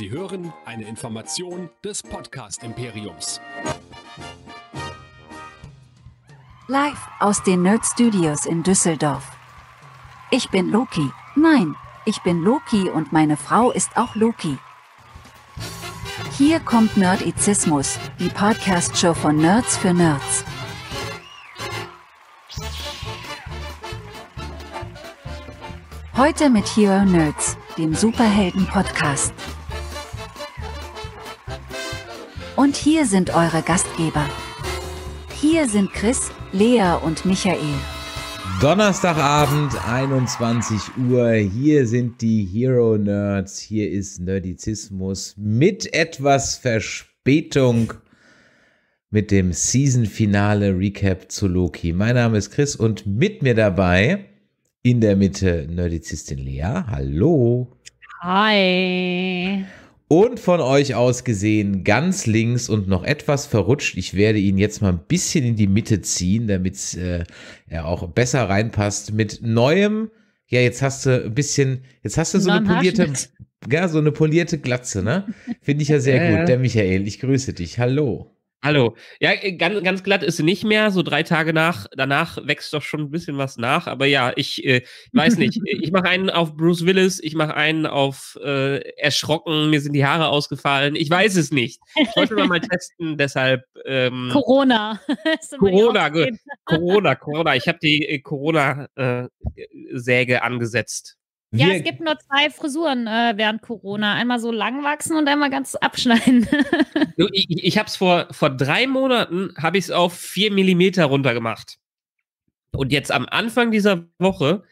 Sie hören eine Information des Podcast Imperiums. Live aus den Nerd Studios in Düsseldorf. Ich bin Loki. Nein, ich bin Loki und meine Frau ist auch Loki. Hier kommt Nerdizismus, die Podcast-Show von Nerds für Nerds. Heute mit Hero Nerds, dem Superhelden-Podcast. Und hier sind eure Gastgeber. Hier sind Chris, Lea und Michael. Donnerstagabend, 21 Uhr. Hier sind die Hero Nerds. Hier ist Nerdizismus mit etwas Verspätung mit dem Season-Finale Recap zu Loki. Mein Name ist Chris und mit mir dabei in der Mitte Nerdizistin Lea. Hallo. Hi. Und von euch aus gesehen ganz links und noch etwas verrutscht. Ich werde ihn jetzt mal ein bisschen in die Mitte ziehen, damit äh, er auch besser reinpasst. Mit neuem, ja, jetzt hast du ein bisschen, jetzt hast du so eine polierte, ja, so eine polierte Glatze, ne? Finde ich ja sehr gut. Der Michael, ich grüße dich. Hallo. Hallo. Ja, äh, ganz, ganz glatt ist sie nicht mehr. So drei Tage nach, danach wächst doch schon ein bisschen was nach. Aber ja, ich äh, weiß nicht. Ich mache einen auf Bruce Willis, ich mache einen auf äh, erschrocken, mir sind die Haare ausgefallen. Ich weiß es nicht. Ich wollte mal, mal testen, deshalb ähm, Corona. Corona. Corona, Corona. Ich habe die äh, Corona-Säge angesetzt. Ja, Wir- es gibt nur zwei Frisuren äh, während Corona. Einmal so lang wachsen und einmal ganz abschneiden. Ich, ich habe es vor, vor drei Monaten habe ich es auf vier Millimeter runtergemacht. Und jetzt am Anfang dieser Woche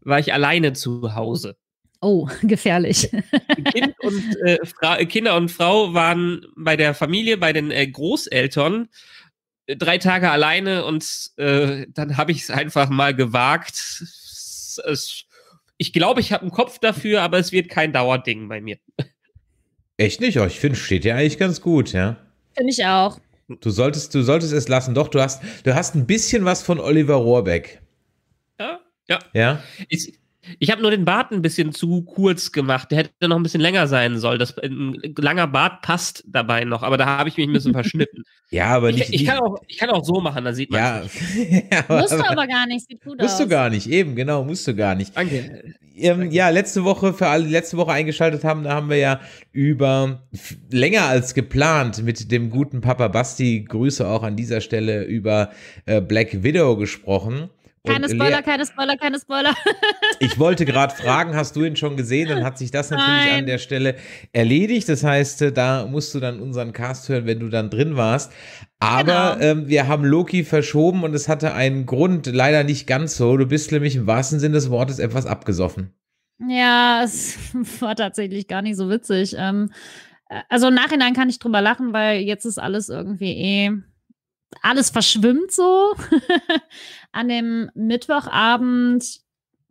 war ich alleine zu Hause. oh, gefährlich. Kind und, äh, Kinder und Frau waren bei der Familie, bei den äh, Großeltern äh, drei Tage alleine und äh, dann habe ich es einfach mal gewagt. Es, es, ich glaube, ich habe einen Kopf dafür, aber es wird kein Dauerding bei mir. Echt nicht? Oh, ich finde, steht ja eigentlich ganz gut, ja. Finde ich auch. Du solltest, du solltest es lassen. Doch, du hast, du hast ein bisschen was von Oliver Rohrbeck. Ja, ja. Ja. Ich, ich habe nur den Bart ein bisschen zu kurz gemacht. Der hätte noch ein bisschen länger sein sollen. Das, ein langer Bart passt dabei noch, aber da habe ich mich ein bisschen verschnitten. Ja, aber nicht. Ich, ich, kann auch, ich kann auch so machen, da sieht man ja, nicht. Musst du aber gar nicht. Sieht gut aus. Musst du gar nicht, eben, genau, musst du gar nicht. Danke. Ähm, ja, letzte Woche, für alle, die letzte Woche eingeschaltet haben, da haben wir ja über länger als geplant mit dem guten Papa Basti, Grüße auch an dieser Stelle, über äh, Black Widow gesprochen. Keine Lea- Spoiler, keine Spoiler, keine Spoiler. Ich wollte gerade fragen, hast du ihn schon gesehen? Dann hat sich das natürlich Nein. an der Stelle erledigt. Das heißt, äh, da musst du dann unseren Cast hören, wenn du dann drin warst. Aber Genau. ähm, wir haben Loki verschoben und es hatte einen Grund, leider nicht ganz so. Du bist nämlich im wahrsten Sinne des Wortes etwas abgesoffen. Ja, es war tatsächlich gar nicht so witzig. Ähm, äh, also im Nachhinein kann ich drüber lachen, weil jetzt ist alles irgendwie eh, alles verschwimmt so. An dem Mittwochabend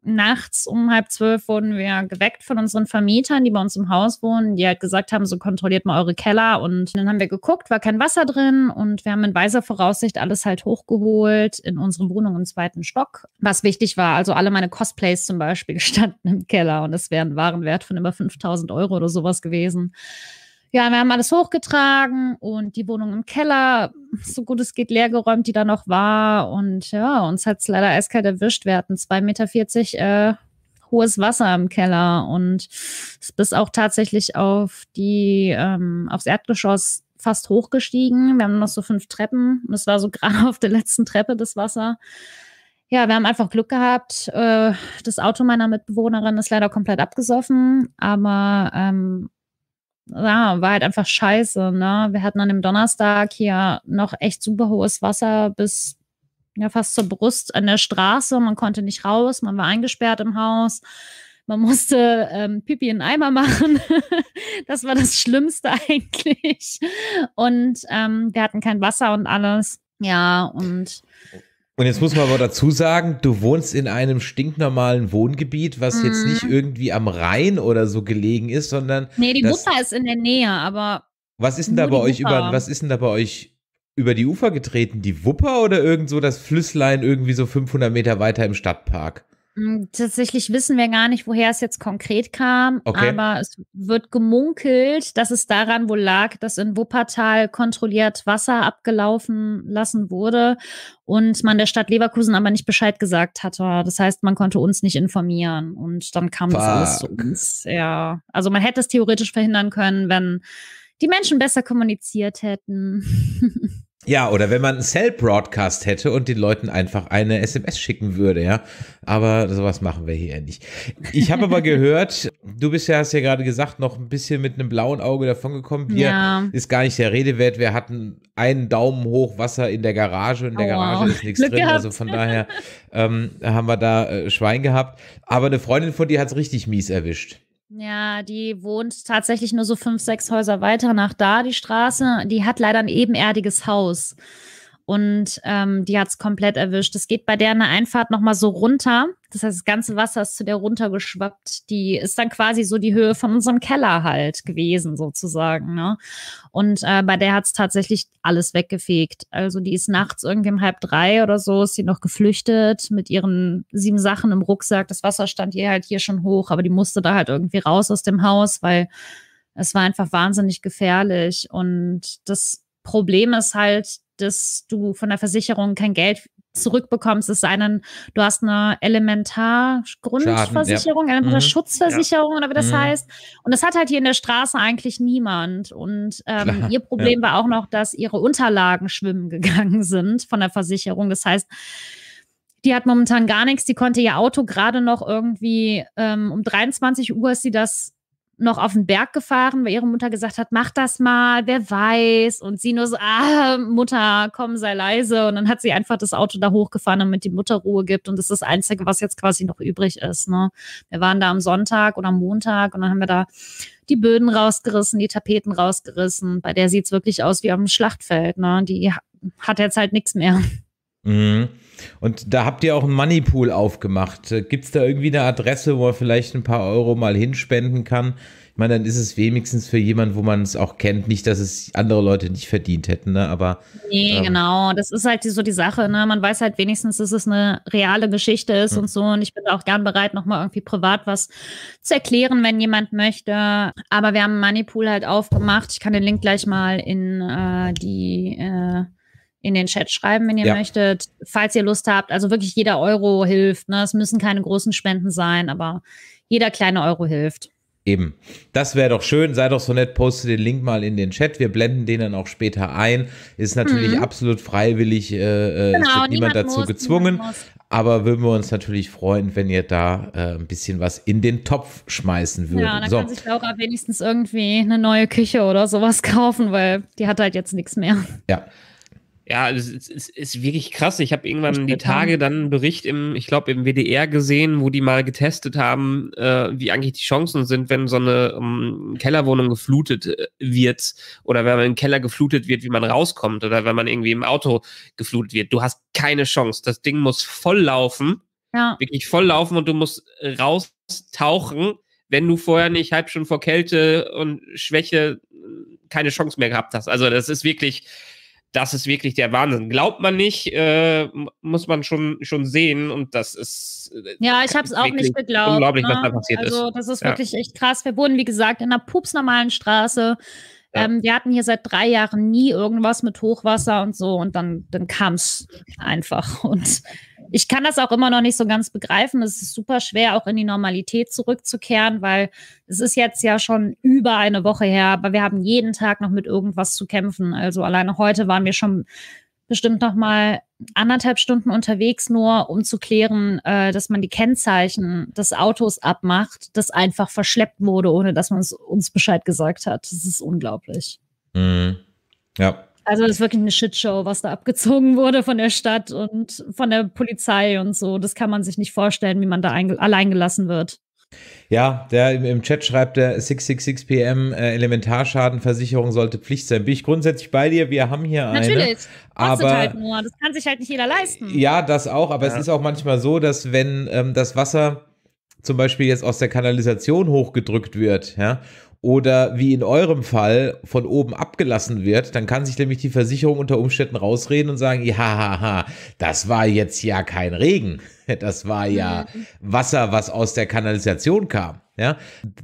nachts um halb zwölf wurden wir geweckt von unseren Vermietern, die bei uns im Haus wohnen, die halt gesagt haben, so kontrolliert mal eure Keller. Und dann haben wir geguckt, war kein Wasser drin und wir haben in weiser Voraussicht alles halt hochgeholt in unsere Wohnung im zweiten Stock. Was wichtig war, also alle meine Cosplays zum Beispiel standen im Keller und es wäre ein Warenwert von über 5000 Euro oder sowas gewesen. Ja, wir haben alles hochgetragen und die Wohnung im Keller, so gut es geht, leergeräumt, die da noch war. Und ja, uns hat es leider eiskalt erwischt. Wir hatten 2,40 Meter äh, hohes Wasser im Keller und es ist auch tatsächlich auf die, ähm, aufs Erdgeschoss fast hochgestiegen. Wir haben noch so fünf Treppen und es war so gerade auf der letzten Treppe das Wasser. Ja, wir haben einfach Glück gehabt. Äh, das Auto meiner Mitbewohnerin ist leider komplett abgesoffen, aber ähm, ja, war halt einfach scheiße. Ne? Wir hatten an dem Donnerstag hier noch echt super hohes Wasser bis ja fast zur Brust an der Straße. Man konnte nicht raus, man war eingesperrt im Haus. Man musste ähm, Pipi in den Eimer machen. das war das Schlimmste eigentlich. Und ähm, wir hatten kein Wasser und alles. Ja, und Und jetzt muss man aber dazu sagen, du wohnst in einem stinknormalen Wohngebiet, was jetzt Mhm. nicht irgendwie am Rhein oder so gelegen ist, sondern nee, die Das- Wupper ist in der Nähe, aber was ist denn da bei euch über, Wupper. was ist denn da bei euch über die Ufer getreten? Die Wupper oder irgend so das Flüsslein irgendwie so 500 Meter weiter im Stadtpark? Mm, Tatsächlich wissen wir gar nicht, woher es jetzt konkret kam, Okay. aber es wird gemunkelt, dass es daran wohl lag, dass in Wuppertal kontrolliert Wasser abgelaufen lassen wurde und man der Stadt Leverkusen aber nicht Bescheid gesagt hatte. Das heißt, man konnte uns nicht informieren und dann kam das alles zu Fuck. uns. Ja, also man hätte es theoretisch verhindern können, wenn die Menschen besser kommuniziert hätten. Ja, oder wenn man einen Cell-Broadcast hätte und den Leuten einfach eine SMS schicken würde, ja. Aber sowas machen wir hier nicht. Ich habe aber gehört, du bist ja, hast ja gerade gesagt, noch ein bisschen mit einem blauen Auge davongekommen. Wir ja. ist gar nicht der Rede wert. Wir hatten einen Daumen hoch Wasser in der Garage und in der Oh, Garage ist nichts Glück drin. gehabt. Also von daher ähm, haben wir da äh, Schwein gehabt. Aber eine Freundin von dir hat es richtig mies erwischt. Ja, die wohnt tatsächlich nur so fünf, sechs Häuser weiter nach da, die Straße. Die hat leider ein ebenerdiges Haus. Und ähm, die hat's komplett erwischt. Es geht bei der eine Einfahrt nochmal so runter. Das heißt, das ganze Wasser ist zu der runtergeschwappt. Die ist dann quasi so die Höhe von unserem Keller halt gewesen, sozusagen. Ne? Und äh, bei der hat's tatsächlich alles weggefegt. Also die ist nachts irgendwie um halb drei oder so, ist sie noch geflüchtet mit ihren sieben Sachen im Rucksack. Das Wasser stand ihr halt hier schon hoch, aber die musste da halt irgendwie raus aus dem Haus, weil es war einfach wahnsinnig gefährlich. Und das Problem ist halt, dass du von der Versicherung kein Geld zurückbekommst, es sei denn, du hast eine Elementargrundversicherung, ja. eine Mhm. Schutzversicherung oder wie das Mhm. heißt. Und das hat halt hier in der Straße eigentlich niemand. Und ähm, Klar, ihr Problem war auch noch, dass ihre Unterlagen schwimmen gegangen sind von der Versicherung. Das heißt, die hat momentan gar nichts. Die konnte ihr Auto gerade noch irgendwie ähm, um 23 Uhr ist sie das noch auf den Berg gefahren, weil ihre Mutter gesagt hat, mach das mal, wer weiß. Und sie nur so, ah, Mutter, komm, sei leise. Und dann hat sie einfach das Auto da hochgefahren, damit die Mutter Ruhe gibt. Und das ist das Einzige, was jetzt quasi noch übrig ist. Ne? Wir waren da am Sonntag oder am Montag und dann haben wir da die Böden rausgerissen, die Tapeten rausgerissen. Bei der sieht's wirklich aus wie am Schlachtfeld. Ne? Die ha- hat jetzt halt nichts mehr. Mhm. Und da habt ihr auch einen Moneypool aufgemacht. Gibt es da irgendwie eine Adresse, wo man vielleicht ein paar Euro mal hinspenden kann? Ich meine, dann ist es wenigstens für jemanden, wo man es auch kennt. Nicht, dass es andere Leute nicht verdient hätten, ne? aber Nee, Ähm. genau. Das ist halt so die Sache. Ne? Man weiß halt wenigstens, dass es eine reale Geschichte ist Hm. und so. Und ich bin auch gern bereit, nochmal irgendwie privat was zu erklären, wenn jemand möchte. Aber wir haben einen Moneypool halt aufgemacht. Ich kann den Link gleich mal in äh, die äh, in den Chat schreiben, wenn ihr Ja. möchtet, falls ihr Lust habt. Also wirklich jeder Euro hilft. Ne? Es müssen keine großen Spenden sein, aber jeder kleine Euro hilft. Eben. Das wäre doch schön. Sei doch so nett, poste den Link mal in den Chat. Wir blenden den dann auch später ein. Ist natürlich Mhm. absolut freiwillig. Äh, äh, es wird niemand dazu muss, gezwungen. niemand. Aber würden wir uns natürlich freuen, wenn ihr da äh, ein bisschen was in den Topf schmeißen würdet. Ja, dann so. kann sich Laura wenigstens irgendwie eine neue Küche oder sowas kaufen, weil die hat halt jetzt nichts mehr. Ja. Ja, es ist, es ist wirklich krass. Ich habe irgendwann die Tage dann einen Bericht im, ich glaube, im WDR gesehen, wo die mal getestet haben, äh, wie eigentlich die Chancen sind, wenn so eine ähm, Kellerwohnung geflutet äh, wird oder wenn man im Keller geflutet wird, wie man rauskommt oder wenn man irgendwie im Auto geflutet wird. Du hast keine Chance. Das Ding muss voll laufen, Ja, wirklich voll laufen und du musst raustauchen, wenn du vorher nicht halb schon vor Kälte und Schwäche äh, keine Chance mehr gehabt hast. Also das ist wirklich, das ist wirklich der Wahnsinn. Glaubt man nicht, äh, muss man schon, schon sehen und das ist äh, ja ich habe es auch nicht geglaubt. Unglaublich, ne? was da passiert also, ist. das ist Ja. wirklich echt krass. Wir wohnen, wie gesagt, in einer pupsnormalen Straße. Ja. Ähm, wir hatten hier seit drei Jahren nie irgendwas mit Hochwasser und so und dann, dann kam es einfach. Und ich kann das auch immer noch nicht so ganz begreifen. Es ist super schwer, auch in die Normalität zurückzukehren, weil es ist jetzt ja schon über eine Woche her, aber wir haben jeden Tag noch mit irgendwas zu kämpfen. Also alleine heute waren wir schon bestimmt noch mal anderthalb Stunden unterwegs, nur um zu klären, äh, dass man die Kennzeichen des Autos abmacht, das einfach verschleppt wurde, ohne dass man uns Bescheid gesagt hat. Das ist unglaublich. Mhm. Ja. Also das ist wirklich eine Shitshow, was da abgezogen wurde von der Stadt und von der Polizei und so. Das kann man sich nicht vorstellen, wie man da einge- allein gelassen wird. Ja, der im, Chat schreibt der 666 PM, äh, Elementarschadenversicherung sollte Pflicht sein. Bin ich grundsätzlich bei dir. Wir haben hier eine. Natürlich. Kostet aber- halt nur. Das kann sich halt nicht jeder leisten. Ja, das auch, aber Ja. es ist auch manchmal so, dass wenn ähm, das Wasser zum Beispiel jetzt aus der Kanalisation hochgedrückt wird, ja, oder wie in eurem Fall von oben abgelassen wird, dann kann sich nämlich die Versicherung unter Umständen rausreden und sagen, ja, haha, das war jetzt ja kein Regen. Das war ja Mhm. Wasser, was aus der Kanalisation kam. Ja,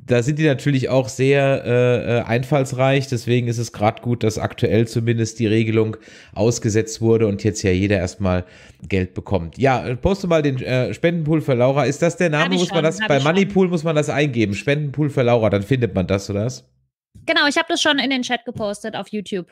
da sind die natürlich auch sehr äh, äh, einfallsreich. Deswegen ist es gerade gut, dass aktuell zumindest die Regelung ausgesetzt wurde und jetzt ja jeder erstmal Geld bekommt. Ja, äh, poste mal den äh, Spendenpool für Laura. Ist das der Name? Muss man schon, das hab bei ich schon. Moneypool muss man das eingeben? Spendenpool für Laura, dann findet man das, oder was? Genau, ich habe das schon in den Chat gepostet auf YouTube.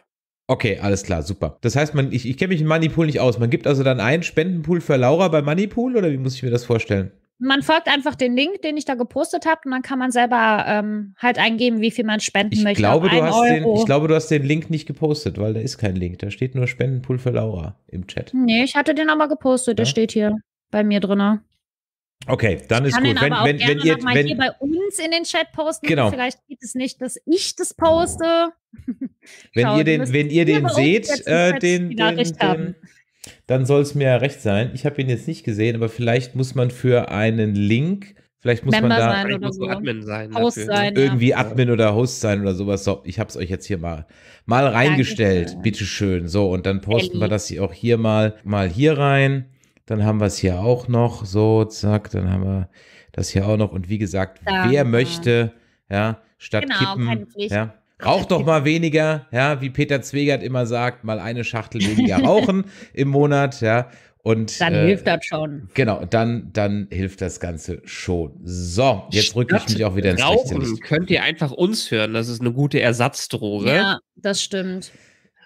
Okay, alles klar, super. Das heißt, man, ich, ich kenne mich in Moneypool nicht aus. Man gibt also dann einen Spendenpool für Laura bei Moneypool oder wie muss ich mir das vorstellen? Man folgt einfach den Link, den ich da gepostet habe, und dann kann man selber ähm, halt eingeben, wie viel man spenden Ich möchte. glaube, du hast den, ich glaube, du hast den Link nicht gepostet, weil da ist kein Link. Da steht nur Spendenpool für Laura im Chat. Nee, ich hatte den aber gepostet. Der Ja? steht hier bei mir drin. Okay, dann ist gut. den Wenn, wenn, wenn ihr, wenn, hier bei uns in den Chat posten. Genau. Vielleicht geht es nicht, dass ich das poste. wenn Schau, ihr den, wenn ihr den seht, äh, den, den, den, haben. Dann soll es mir ja recht sein. Ich habe ihn jetzt nicht gesehen, aber vielleicht muss man für einen Link, vielleicht muss Member man da sein. Oder so. Admin sein. Host dafür. sein. irgendwie Admin oder Host sein oder sowas. So, ich habe es euch jetzt hier mal, mal reingestellt. Dankeschön. Bitteschön. So, und dann posten wir Elli. das hier auch hier mal, mal hier rein. Dann haben wir es hier auch noch. So, zack, dann haben wir das hier auch noch. Und wie gesagt, Danke. wer möchte, ja, statt Genau, keine kippen, Pflicht. ja, raucht doch mal weniger, ja, wie Peter Zwegert immer sagt, mal eine Schachtel weniger rauchen im Monat, ja. Und Dann äh, hilft das schon. Genau, dann, dann hilft das Ganze schon. So, jetzt rücke ich mich auch wieder ins Rauchen Licht. könnt ihr einfach uns hören. Das ist eine gute Ersatzdroge. Ja, das stimmt.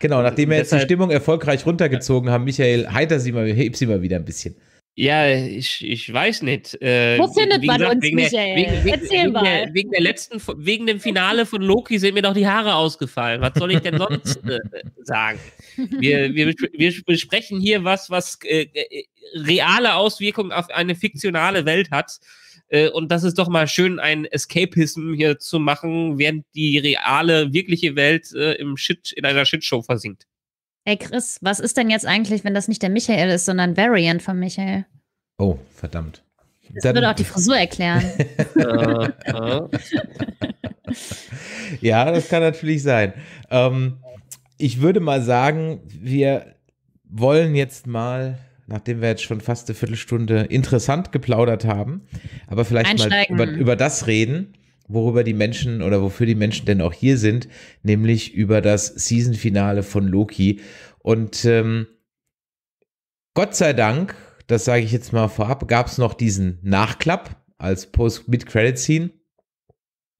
Genau, nachdem wir jetzt die Stimmung erfolgreich runtergezogen haben, Michael, heiter sie mal, heb sie mal wieder ein bisschen. Ja, ich, ich weiß nicht. Äh, Wo findet man uns, wegen der, Michael? wegen, wegen, Erzähl wegen, mal. Der, wegen der letzten, wegen dem Finale von Loki sind mir doch die Haare ausgefallen. Was soll ich denn sonst äh, sagen? Wir, wir, wir besprechen hier was, was äh, äh, reale Auswirkungen auf eine fiktionale Welt hat. Äh, und das ist doch mal schön, ein Escapism hier zu machen, während die reale, wirkliche Welt äh, im Shit, in einer Shitshow versinkt. Ey, Chris, was ist denn jetzt eigentlich, wenn das nicht der Michael ist, sondern Variant von Michael? Oh, verdammt. Das würde auch die Frisur erklären. ja, das kann natürlich sein. Ähm, ich würde mal sagen, wir wollen jetzt mal, nachdem wir jetzt schon fast eine Viertelstunde interessant geplaudert haben, aber vielleicht mal über, über das reden, worüber die Menschen oder wofür die Menschen denn auch hier sind, nämlich über das Season-Finale von Loki. Und ähm, Gott sei Dank, das sage ich jetzt mal vorab, gab es noch diesen Nachklapp als Post-Mid-Credit-Scene.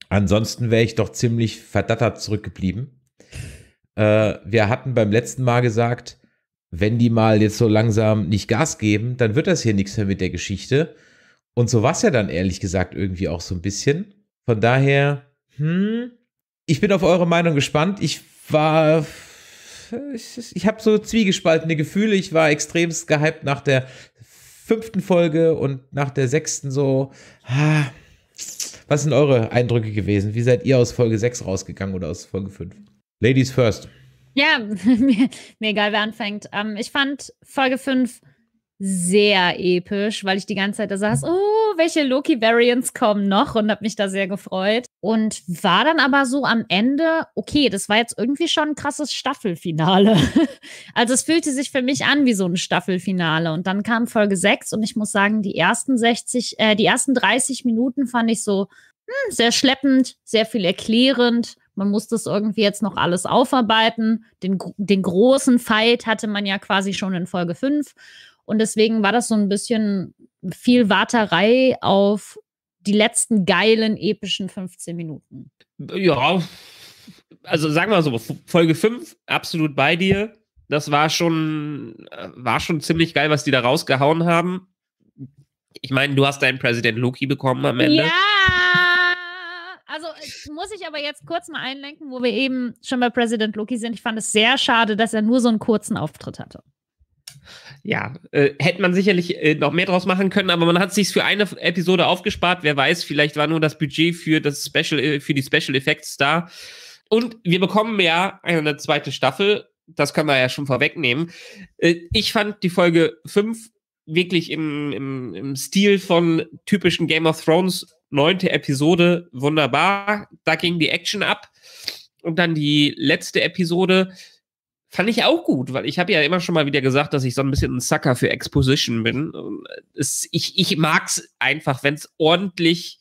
Ansonsten wäre ich doch ziemlich verdattert zurückgeblieben. Äh, wir hatten beim letzten Mal gesagt, wenn die mal jetzt so langsam nicht Gas geben, dann wird das hier nichts mehr mit der Geschichte. Und so war es ja dann ehrlich gesagt irgendwie auch so ein bisschen. Von daher, hm, ich bin auf eure Meinung gespannt. Ich war, ich, ich habe so zwiegespaltene Gefühle. Ich war extremst gehypt nach der fünften Folge und nach der sechsten so. Ah, was sind eure Eindrücke gewesen? Wie seid ihr aus Folge 6 rausgegangen oder aus Folge 5? Ladies first. Ja, mir, egal, wer anfängt. Ähm, ich fand Folge 5 sehr episch, weil ich die ganze Zeit da saß, oh, welche Loki-Variants kommen noch und habe mich da sehr gefreut. Und war dann aber so am Ende, okay, das war jetzt irgendwie schon ein krasses Staffelfinale. also es fühlte sich für mich an wie so ein Staffelfinale. Und dann kam Folge 6 und ich muss sagen, die ersten 60, äh, die ersten 30 Minuten fand ich so hm, sehr schleppend, sehr viel erklärend. Man muss das irgendwie jetzt noch alles aufarbeiten. Den, den großen Fight hatte man ja quasi schon in Folge 5. Und deswegen war das so ein bisschen viel Warterei auf die letzten geilen, epischen 15 Minuten. Ja, also sagen wir mal so, Folge 5, absolut bei dir. Das war schon, äh, war schon ziemlich geil, was die da rausgehauen haben. Ich meine, du hast deinen Präsident Loki bekommen am Ende. Ja! Also äh, muss ich aber jetzt kurz mal einlenken, wo wir eben schon bei President Loki sind. Ich fand es sehr schade, dass er nur so einen kurzen Auftritt hatte. Ja, äh, hätte man sicherlich äh, noch mehr draus machen können, aber man hat sich für eine Episode aufgespart. Wer weiß, vielleicht war nur das Budget für das Special, äh, für die Special Effects da. Und wir bekommen ja eine zweite Staffel. Das können wir ja schon vorwegnehmen. Äh, ich fand die Folge 5 wirklich im, im, im Stil von typischen Game of Thrones neunte Episode, wunderbar. Da ging die Action ab. Und dann die letzte Episode fand ich auch gut, weil ich habe ja immer schon mal wieder gesagt, dass ich so ein bisschen ein Sucker für Exposition bin. Es, ich, ich mag es einfach, wenn es ordentlich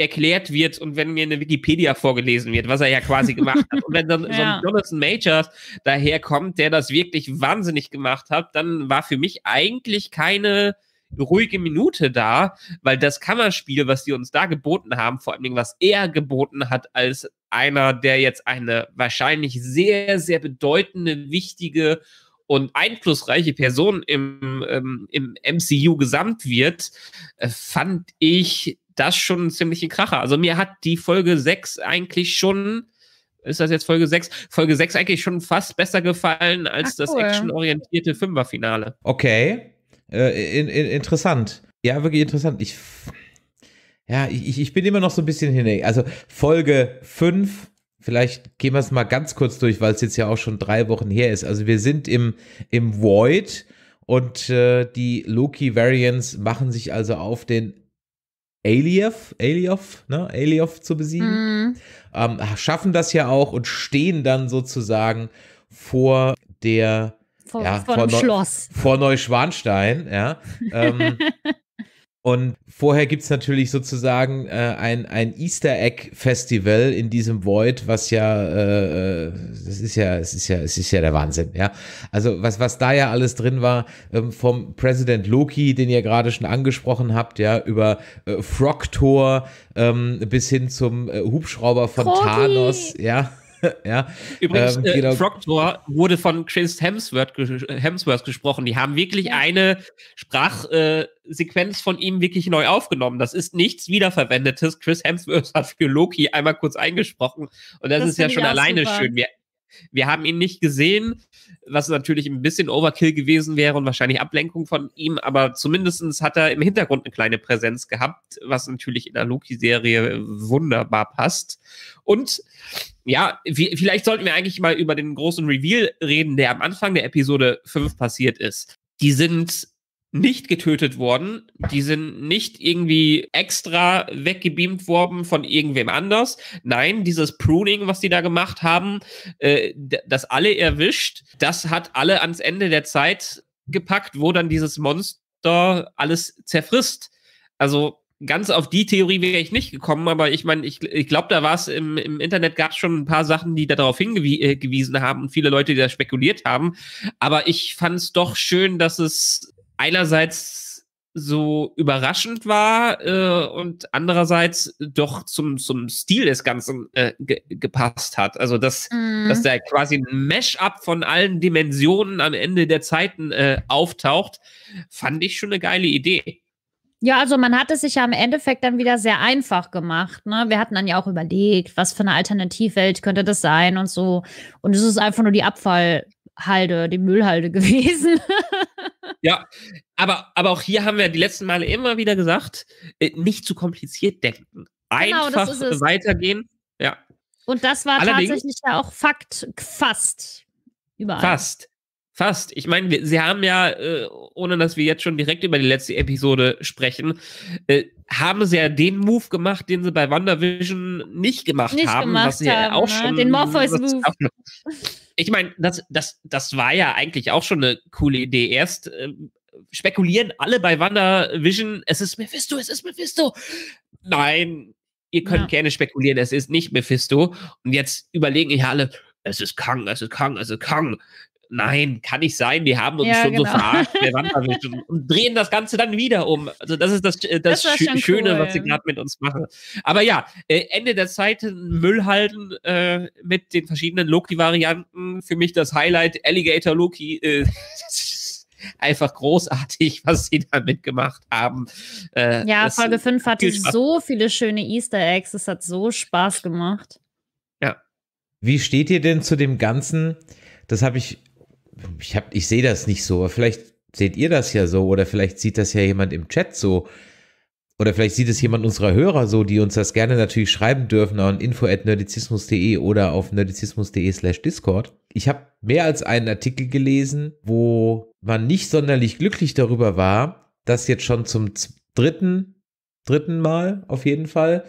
erklärt wird und wenn mir eine Wikipedia vorgelesen wird, was er ja quasi gemacht hat. Und wenn dann ja. so ein Jonathan Majors daherkommt, der das wirklich wahnsinnig gemacht hat, dann war für mich eigentlich keine ruhige Minute da, weil das Kammerspiel, was die uns da geboten haben, vor allen Dingen, was er geboten hat als einer, der jetzt eine wahrscheinlich sehr, sehr bedeutende, wichtige und einflussreiche Person im, ähm, im MCU gesamt wird, äh, fand ich das schon ein ziemliche Kracher. Also mir hat die Folge 6 eigentlich schon, ist das jetzt Folge 6? Folge 6 eigentlich schon fast besser gefallen als Ach, cool. das actionorientierte Fünferfinale. Okay. Äh, in, in, interessant. Ja, wirklich interessant. Ich, ja, ich, ich bin immer noch so ein bisschen hin. Also Folge 5, vielleicht gehen wir es mal ganz kurz durch, weil es jetzt ja auch schon drei Wochen her ist. Also wir sind im, im Void und äh, die Loki-Variants machen sich also auf den Aliev, Aliev, ne, Aliev zu besiegen. Mm. Ähm, schaffen das ja auch und stehen dann sozusagen vor der vor, ja, vor, vor Schloss. Vor Neuschwanstein, ja. ähm, und vorher gibt es natürlich sozusagen äh, ein, ein Easter Egg Festival in diesem Void, was ja, äh, äh, das ist ja, es ist ja, es ist ja der Wahnsinn, ja. Also was, was da ja alles drin war, ähm, vom President Loki, den ihr gerade schon angesprochen habt, ja, über äh, Frog Tor ähm, bis hin zum äh, Hubschrauber von Froggy. Thanos, ja. ja. Übrigens, ähm, genau. äh, Proctor wurde von Chris Hemsworth, Hemsworth gesprochen. Die haben wirklich eine Sprachsequenz äh, von ihm wirklich neu aufgenommen. Das ist nichts Wiederverwendetes. Chris Hemsworth hat für Loki einmal kurz eingesprochen. Und das, das ist ja schon alleine super. schön. Wir, wir haben ihn nicht gesehen, was natürlich ein bisschen Overkill gewesen wäre und wahrscheinlich Ablenkung von ihm, aber zumindest hat er im Hintergrund eine kleine Präsenz gehabt, was natürlich in der Loki-Serie wunderbar passt. Und ja, vielleicht sollten wir eigentlich mal über den großen Reveal reden, der am Anfang der Episode 5 passiert ist. Die sind nicht getötet worden. Die sind nicht irgendwie extra weggebeamt worden von irgendwem anders. Nein, dieses Pruning, was die da gemacht haben, äh, das alle erwischt, das hat alle ans Ende der Zeit gepackt, wo dann dieses Monster alles zerfrisst. Also ganz auf die Theorie wäre ich nicht gekommen, aber ich meine, ich, ich glaube, da war es im, im Internet gab es schon ein paar Sachen, die darauf hingewiesen äh, haben und viele Leute, die da spekuliert haben. Aber ich fand es doch schön, dass es einerseits so überraschend war äh, und andererseits doch zum, zum Stil des Ganzen äh, ge gepasst hat. Also, dass, mm. dass da quasi ein Mesh-up von allen Dimensionen am Ende der Zeiten äh, auftaucht, fand ich schon eine geile Idee. Ja, also man hat es sich ja im Endeffekt dann wieder sehr einfach gemacht. Ne? Wir hatten dann ja auch überlegt, was für eine Alternativwelt könnte das sein und so. Und es ist einfach nur die Abfallhalde, die Müllhalde gewesen. Ja, aber, aber auch hier haben wir die letzten Male immer wieder gesagt, äh, nicht zu kompliziert denken. Genau, Einfach genau, weitergehen. Ja. Und das war Allerdings, tatsächlich ja auch Fakt fast überall. Fast. Fast. Ich meine, sie haben ja, äh, ohne dass wir jetzt schon direkt über die letzte Episode sprechen, äh, haben sie ja den Move gemacht, den sie bei WandaVision nicht gemacht nicht haben. Gemacht was sie ja auch ne? schon, den Morpheus-Move. Ich meine, das, das, das war ja eigentlich auch schon eine coole Idee. Erst äh, spekulieren alle bei WandaVision, es ist Mephisto, es ist Mephisto. Nein, ihr könnt ja. gerne spekulieren, es ist nicht Mephisto. Und jetzt überlegen ja alle, es ist Kang, es ist Kang, es ist Kang nein, kann nicht sein, die haben uns ja, schon genau. so verarscht und drehen das Ganze dann wieder um. Also das ist das, äh, das, das Schöne, cool, was sie gerade mit uns machen. Aber ja, äh, Ende der Zeit Müll halten äh, mit den verschiedenen Loki-Varianten. Für mich das Highlight Alligator Loki. Äh, einfach großartig, was sie da mitgemacht haben. Äh, ja, Folge 5 hatte so viele schöne Easter Eggs. Es hat so Spaß gemacht. Ja. Wie steht ihr denn zu dem Ganzen? Das habe ich ich, hab, ich sehe das nicht so, vielleicht seht ihr das ja so oder vielleicht sieht das ja jemand im Chat so. Oder vielleicht sieht es jemand unserer Hörer so, die uns das gerne natürlich schreiben dürfen an info.nerdizismus.de oder auf nerdizismus.de slash Discord. Ich habe mehr als einen Artikel gelesen, wo man nicht sonderlich glücklich darüber war, dass jetzt schon zum dritten, dritten Mal auf jeden Fall,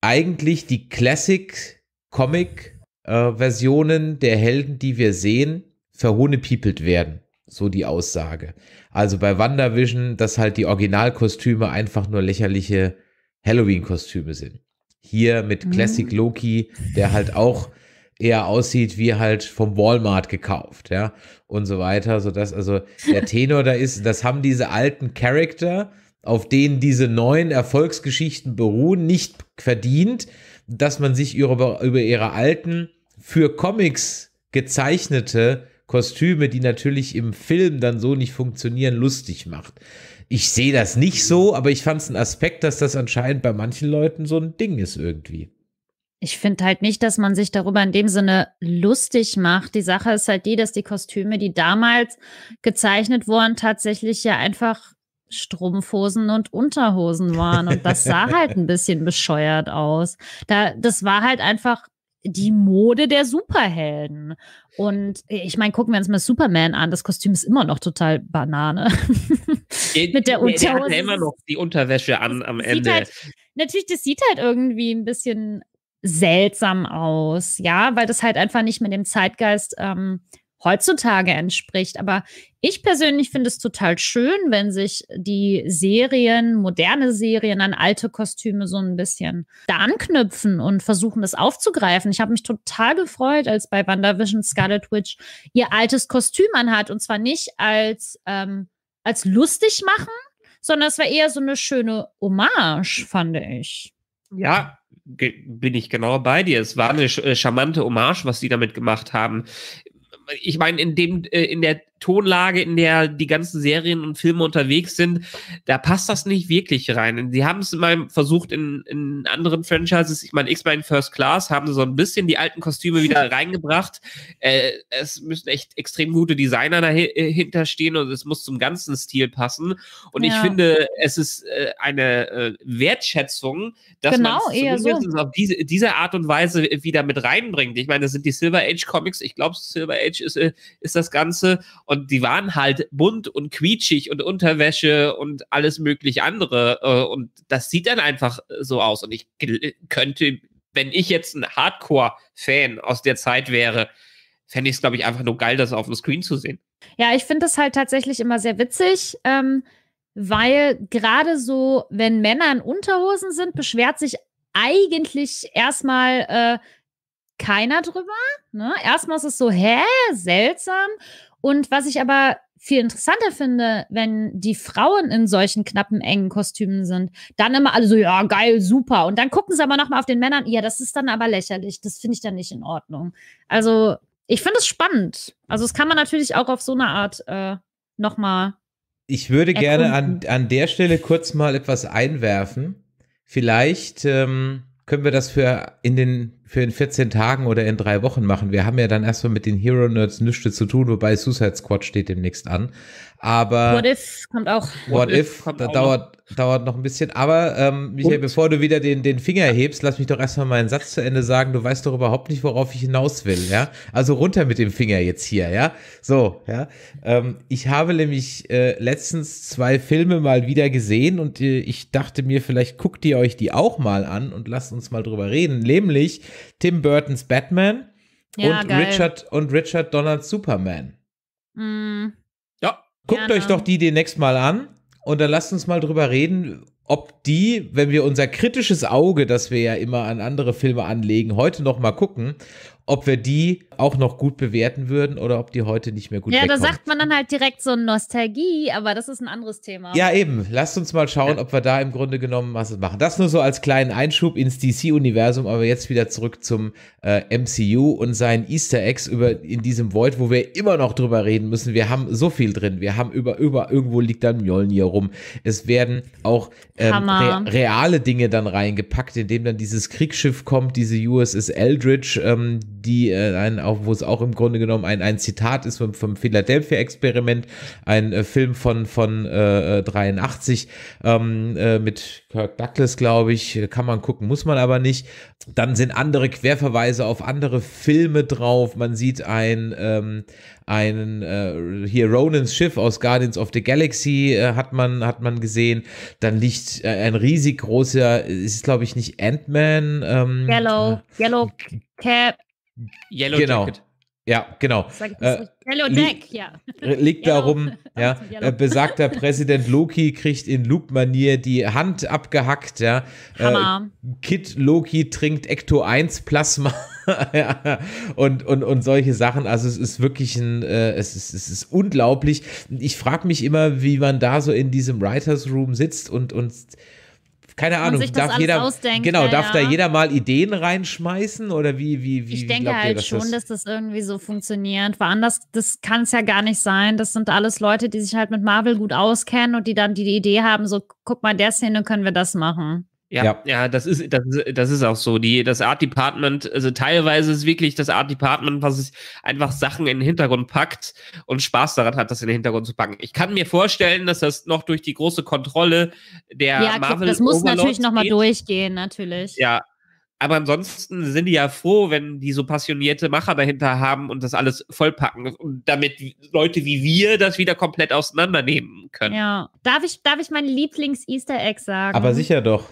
eigentlich die Classic-Comic-Versionen der Helden, die wir sehen, verhohnepiepelt werden. So die Aussage. Also bei WandaVision, dass halt die Originalkostüme einfach nur lächerliche Halloween-Kostüme sind. Hier mit Classic Mhm. Loki, der halt auch eher aussieht wie halt vom Walmart gekauft, ja, und so weiter, sodass also der Tenor da ist, das haben diese alten Charakter, auf denen diese neuen Erfolgsgeschichten beruhen, nicht verdient, dass man sich über, über ihre alten, für Comics gezeichnete Kostüme, die natürlich im Film dann so nicht funktionieren, lustig macht. Ich sehe das nicht so, aber ich fand es ein Aspekt, dass das anscheinend bei manchen Leuten so ein Ding ist irgendwie. Ich finde halt nicht, dass man sich darüber in dem Sinne lustig macht. Die Sache ist halt die, dass die Kostüme, die damals gezeichnet wurden, tatsächlich ja einfach Strumpfhosen und Unterhosen waren. Und das sah halt ein bisschen bescheuert aus. Da, das war halt einfach die Mode der Superhelden. Und ich meine, gucken wir uns mal Superman an. Das Kostüm ist immer noch total Banane. Mit der Der hat Unterhose. ja immer noch die Unterwäsche an am Ende. Halt, natürlich, das sieht halt irgendwie ein bisschen seltsam aus, ja, weil das halt einfach nicht mit dem Zeitgeist ähm, heutzutage entspricht. Aber ich persönlich finde es total schön, wenn sich die Serien, moderne Serien an alte Kostüme so ein bisschen da anknüpfen und versuchen, das aufzugreifen. Ich habe mich total gefreut, als bei WandaVision Scarlet Witch ihr altes Kostüm anhat. Und zwar nicht als, ähm, als lustig machen, sondern es war eher so eine schöne Hommage, fand ich. Ja, bin ich genau bei dir. Es war eine äh, charmante Hommage, was sie damit gemacht haben. Ich meine, in dem, äh, in der Tonlage, in der die ganzen Serien und Filme unterwegs sind, da passt das nicht wirklich rein. Sie haben es mal versucht in, in anderen Franchises. Ich meine, X-Men First Class haben so ein bisschen die alten Kostüme wieder reingebracht. Äh, es müssen echt extrem gute Designer dahinter stehen und es muss zum ganzen Stil passen. Und ich Ja. finde, es ist äh, eine äh, Wertschätzung, dass Genau, man so. auf diese, diese Art und Weise wieder mit reinbringt. Ich meine, das sind die Silver Age Comics. Ich glaube, Silver Age ist, äh, ist das Ganze. Und die waren halt bunt und quietschig und Unterwäsche und alles mögliche andere. Äh, und das sieht dann einfach so aus. Und ich gl- könnte, wenn ich jetzt ein Hardcore-Fan aus der Zeit wäre, fände ich es, glaube ich, einfach nur geil, das auf dem Screen zu sehen. Ja, ich finde das halt tatsächlich immer sehr witzig, ähm, weil gerade so, wenn Männer in Unterhosen sind, beschwert sich eigentlich erstmal äh, keiner drüber. Ne? Erstmal ist es so, hä, seltsam. Und was ich aber viel interessanter finde, wenn die Frauen in solchen knappen, engen Kostümen sind, dann immer alle so, ja, geil, super. Und dann gucken sie aber nochmal auf den Männern, ja, das ist dann aber lächerlich. Das finde ich dann nicht in Ordnung. Also, ich finde es spannend. Also, das kann man natürlich auch auf so eine Art äh, nochmal. Ich würde gerne an, Erkunden. an der Stelle kurz mal etwas einwerfen. Vielleicht ähm, können wir das für in den für in 14 Tagen oder in drei Wochen machen. Wir haben ja dann erstmal mit den Hero Nerds nichts zu tun, wobei Suicide Squad steht demnächst an. Aber What if kommt auch. What, What if, if kommt da auch dauert, dauert noch ein bisschen. Aber, ähm, Michael, Und? bevor du wieder den, den Finger hebst, lass mich doch erstmal meinen Satz zu Ende sagen. Du weißt doch überhaupt nicht, worauf ich hinaus will, ja? Also runter mit dem Finger jetzt hier, ja? So, ja? Ähm, ich habe nämlich äh, letztens zwei Filme mal wieder gesehen und äh, ich dachte mir, vielleicht guckt ihr euch die auch mal an und lasst uns mal drüber reden. Nämlich Tim Burtons Batman Ja, und geil. Richard und Richard Donalds Superman. Mm, Guckt Gerne. euch doch die demnächst mal an und dann lasst uns mal drüber reden, ob die, wenn wir unser kritisches Auge, das wir ja immer an andere Filme anlegen, heute noch mal gucken, ob wir die auch noch gut bewerten würden oder ob die heute nicht mehr gut ja, da wegkommen. sagt man dann halt direkt so Nostalgie, aber das ist ein anderes Thema. Ja, eben. Lasst uns mal schauen, ob wir da im Grunde genommen was machen. Das nur so als kleinen Einschub ins DC-Universum, aber jetzt wieder zurück zum äh, MCU und seinen Easter Eggs über in diesem Void, wo wir immer noch drüber reden müssen. Wir haben so viel drin. Wir haben über, über irgendwo liegt dann Mjolnir rum. Es werden auch ähm, re reale Dinge dann reingepackt, indem dann dieses Kriegsschiff kommt, diese USS Eldridge, ähm, die äh, ein, auch, wo es auch im Grunde genommen ein, ein Zitat ist vom, vom Philadelphia-Experiment, ein äh, Film von, von äh, 83 ähm, äh, mit Kirk Douglas, glaube ich, kann man gucken, muss man aber nicht. Dann sind andere Querverweise auf andere Filme drauf. Man sieht ein, ähm, ein äh, hier Ronans Schiff aus Guardians of the Galaxy äh, hat man hat man gesehen. Dann liegt äh, ein riesig großer, ist glaube ich nicht Ant-Man. Ähm, Yellow, Yellow Cap. Yellow genau. Jacket. Ja, genau. Sag Äh? Yellow li- Jack, ja. Liegt Yellow. darum, ja, äh, besagter Präsident Loki kriegt in Luke-Manier die Hand abgehackt, ja. Äh, Hammer. Kid Loki trinkt Ecto 1 Plasma ja, und, und, und solche Sachen. Also es ist wirklich ein, äh, es, ist, es ist unglaublich. Ich frage mich immer, wie man da so in diesem Writers Room sitzt und, und keine Ahnung, darf jeder, ausdenkt, genau, ja, darf ja. da jeder mal Ideen reinschmeißen oder wie, wie, wie Ich denke ihr, halt dass schon, das, dass das irgendwie so funktioniert. Woanders, das kann es ja gar nicht sein. Das sind alles Leute, die sich halt mit Marvel gut auskennen und die dann die Idee haben, so, guck mal, der Szene können wir das machen. Ja, Ja. ja, das ist, das ist, das ist auch so. Die, das Art Department, also teilweise ist wirklich das Art Department, was es einfach Sachen in den Hintergrund packt und Spaß daran hat, das in den Hintergrund zu packen. Ich kann mir vorstellen, dass das noch durch die große Kontrolle der Ja, Marvel das muss Overlords natürlich nochmal durchgehen, natürlich. Ja. Aber ansonsten sind die ja froh, wenn die so passionierte Macher dahinter haben und das alles vollpacken und damit Leute wie wir das wieder komplett auseinandernehmen können. Ja. Darf ich, darf ich mein Lieblings-Easter Egg sagen? aber sicher doch.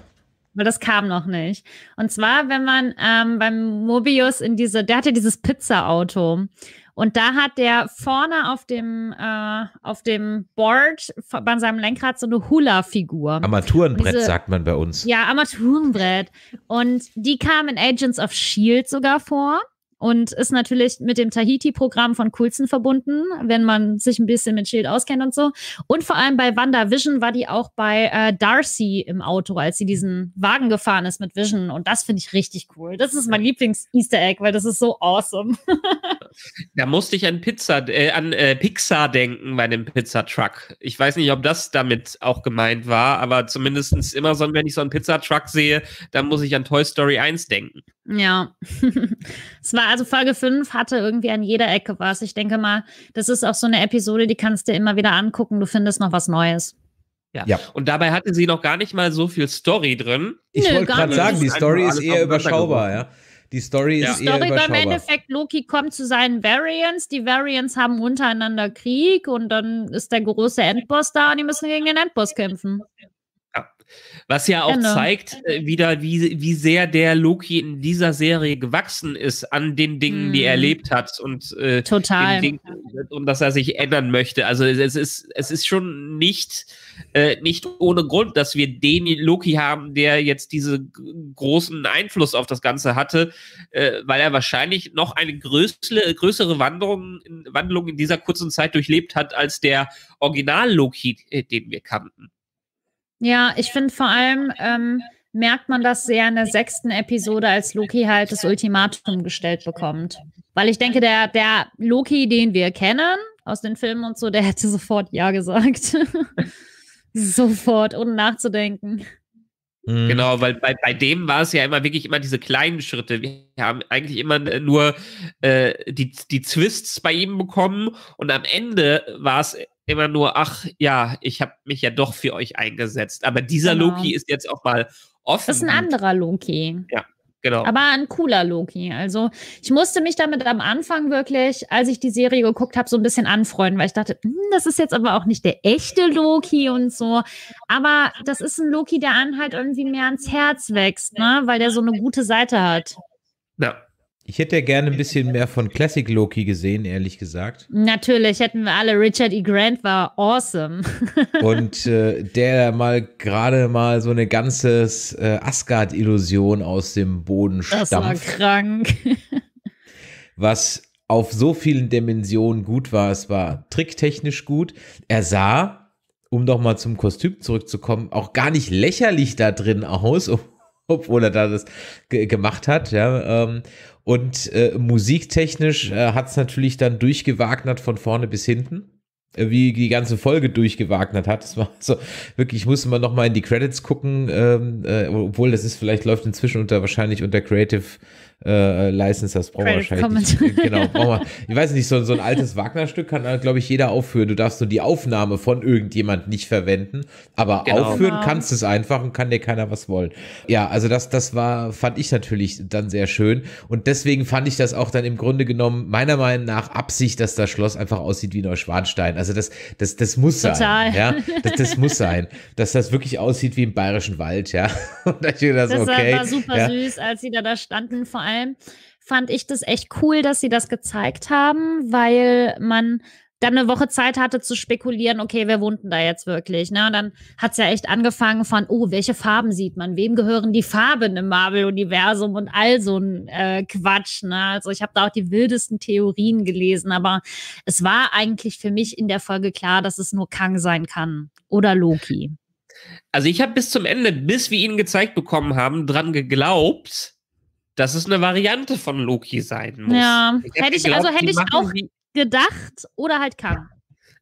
Weil das kam noch nicht. Und zwar, wenn man ähm, beim Mobius in diese, der hatte dieses Pizza-Auto. Und da hat der vorne auf dem, äh, auf dem Board bei seinem Lenkrad so eine Hula-Figur. Armaturenbrett Diese- sagt man bei uns. Ja, Armaturenbrett. Und die kam in Agents of Shield sogar vor und ist natürlich mit dem Tahiti-Programm von Coulson verbunden, wenn man sich ein bisschen mit Shield auskennt und so. Und vor allem bei WandaVision war die auch bei äh, Darcy im Auto, als sie diesen Wagen gefahren ist mit Vision. Und das finde ich richtig cool. Das ist mein Lieblings-Easter Egg, weil das ist so awesome. Da musste ich an Pizza, äh, an äh, Pixar denken bei dem Pizzatruck. Ich weiß nicht, ob das damit auch gemeint war, aber zumindest immer so, wenn ich so einen Pizzatruck sehe, dann muss ich an Toy Story 1 denken. Ja. es war also Folge 5 hatte irgendwie an jeder Ecke was. Ich denke mal, das ist auch so eine Episode, die kannst du immer wieder angucken. Du findest noch was Neues. Ja. Ja. Und dabei hatte sie noch gar nicht mal so viel Story drin. Ich wollte gerade sagen, die Story ist eher überschaubar, ja. Die Story Ja. ist eher Story beim überschaubar. Endeffekt, Loki kommt zu seinen Variants. Die Variants haben untereinander Krieg und dann ist der große Endboss da und die müssen gegen den Endboss kämpfen. Was ja auch Genau. zeigt, äh, wieder, wie, wie sehr der Loki in dieser Serie gewachsen ist an den Dingen, die er Mhm. erlebt hat und, äh, Total. Dingen, und dass er sich ändern möchte. Also es ist, es ist schon nicht, äh, nicht ohne Grund, dass wir den Loki haben, der jetzt diese g- großen Einfluss auf das Ganze hatte, äh, weil er wahrscheinlich noch eine größere, größere Wanderung, Wandlung in dieser kurzen Zeit durchlebt hat, als der Original-Loki, äh, den wir kannten. Ja, ich finde vor allem ähm, merkt man das sehr in der sechsten Episode, als Loki halt das Ultimatum gestellt bekommt. Weil ich denke, der, der Loki, den wir kennen aus den Filmen und so, der hätte sofort Ja gesagt. sofort, ohne nachzudenken. Mhm. Genau, weil bei, bei dem war es ja immer wirklich immer diese kleinen Schritte. Wir haben eigentlich immer nur äh, die, die Twists bei ihm bekommen und am Ende war es immer nur, ach ja, ich habe mich ja doch für euch eingesetzt. Aber dieser Genau. Loki ist jetzt auch mal offen. Das ist ein anderer Loki. Genau. Aber ein cooler Loki. Also ich musste mich damit am Anfang wirklich, als ich die Serie geguckt habe, so ein bisschen anfreunden, weil ich dachte, hm, das ist jetzt aber auch nicht der echte Loki und so. Aber das ist ein Loki, der an halt irgendwie mehr ans Herz wächst, ne? Weil der so eine gute Seite hat. ja. Ich hätte ja gerne ein bisschen mehr von Classic Loki gesehen, ehrlich gesagt. Natürlich hätten wir alle, Richard E. Grant war awesome. Und äh, der mal gerade mal so eine ganzes äh, Asgard-Illusion aus dem Boden Das war krank. was auf so vielen Dimensionen gut war. Es war tricktechnisch gut. Er sah, um doch mal zum Kostüm zurückzukommen, auch gar nicht lächerlich da drin aus, obwohl er da das ge gemacht hat, ja. Ähm, und äh, musiktechnisch äh, hat es natürlich dann durchgewagnert von vorne bis hinten. äh, Wie die ganze Folge durchgewagnert hat. Das war so, wirklich, musste man noch mal in die Credits gucken, ähm, äh, obwohl das ist, vielleicht läuft inzwischen unter, wahrscheinlich unter Creative äh, License, das brauchen wir wahrscheinlich nicht. Genau, brauchen wir, ich weiß nicht, so, so ein altes Wagner-Stück kann, glaube ich, jeder aufführen. Du darfst nur die Aufnahme von irgendjemand nicht verwenden, aber Genau. aufführen Genau. kannst du es einfach und kann dir keiner was wollen. Ja, also das, das war, fand ich natürlich dann sehr schön und deswegen fand ich das auch dann im Grunde genommen meiner Meinung nach Absicht, dass das Schloss einfach aussieht wie Neuschwanstein. Also das, das, das muss Total. sein. Ja, das, das muss sein, dass das wirklich aussieht wie im bayerischen Wald, ja. Und da ich mir das, Das war- okay. war super ja. süß, als sie da, da standen. Vor allem fand ich das echt cool, dass sie das gezeigt haben, weil man dann eine Woche Zeit hatte zu spekulieren, okay, wer wohnt denn da jetzt wirklich? Ne? Und dann hat es ja echt angefangen von, oh, welche Farben sieht man? Wem gehören die Farben im Marvel-Universum und all so ein äh, Quatsch. Ne? Also ich habe da auch die wildesten Theorien gelesen, aber es war eigentlich für mich in der Folge klar, dass es nur Kang sein kann oder Loki. Also ich habe bis zum Ende, bis wir ihn gezeigt bekommen haben, dran geglaubt, dass es eine Variante von Loki sein muss. Ja, hab hätte ich- geglaubt, also hätte ich machen auch- gedacht oder halt kann.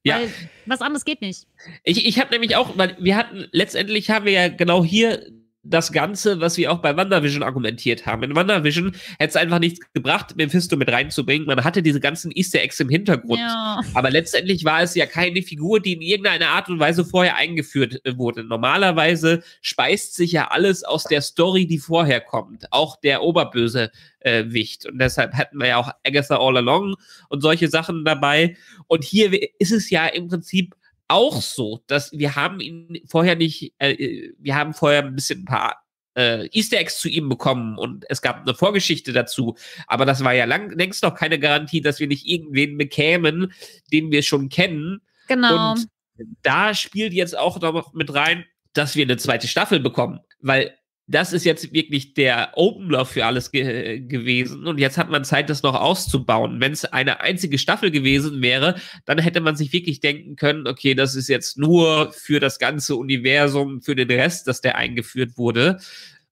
Ja. Weil was anderes geht nicht. Ich, ich habe nämlich auch, weil wir hatten, letztendlich haben wir ja genau hier das Ganze, was wir auch bei WandaVision argumentiert haben. In WandaVision hätte es einfach nichts gebracht, Mephisto mit reinzubringen. Man hatte diese ganzen Easter Eggs im Hintergrund. Ja. Aber letztendlich war es ja keine Figur, die in irgendeiner Art und Weise vorher eingeführt äh, wurde. Normalerweise speist sich ja alles aus der Story, die vorher kommt. Auch der Oberböse äh, Wicht. Und deshalb hatten wir ja auch Agatha All Along und solche Sachen dabei. Und hier ist es ja im Prinzip auch so, dass wir haben ihn vorher nicht, äh, wir haben vorher ein bisschen ein paar äh, Easter Eggs zu ihm bekommen und es gab eine Vorgeschichte dazu. Aber das war ja lang, längst noch keine Garantie, dass wir nicht irgendwen bekämen, den wir schon kennen. Genau. Und da spielt jetzt auch noch mit rein, dass wir eine zweite Staffel bekommen, weil das ist jetzt wirklich der Opener für alles ge gewesen und jetzt hat man Zeit, das noch auszubauen. Wenn es eine einzige Staffel gewesen wäre, dann hätte man sich wirklich denken können, okay, das ist jetzt nur für das ganze Universum, für den Rest, dass der eingeführt wurde.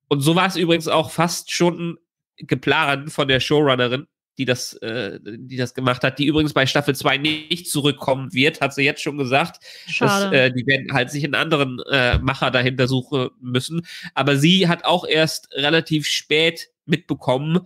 Und so war es übrigens auch fast schon geplant von der Showrunnerin, die das, äh, die das gemacht hat, die übrigens bei Staffel 2 nicht zurückkommen wird, hat sie jetzt schon gesagt. Dass, äh, die werden halt sich einen anderen äh, Macher dahinter suchen müssen. Aber sie hat auch erst relativ spät mitbekommen,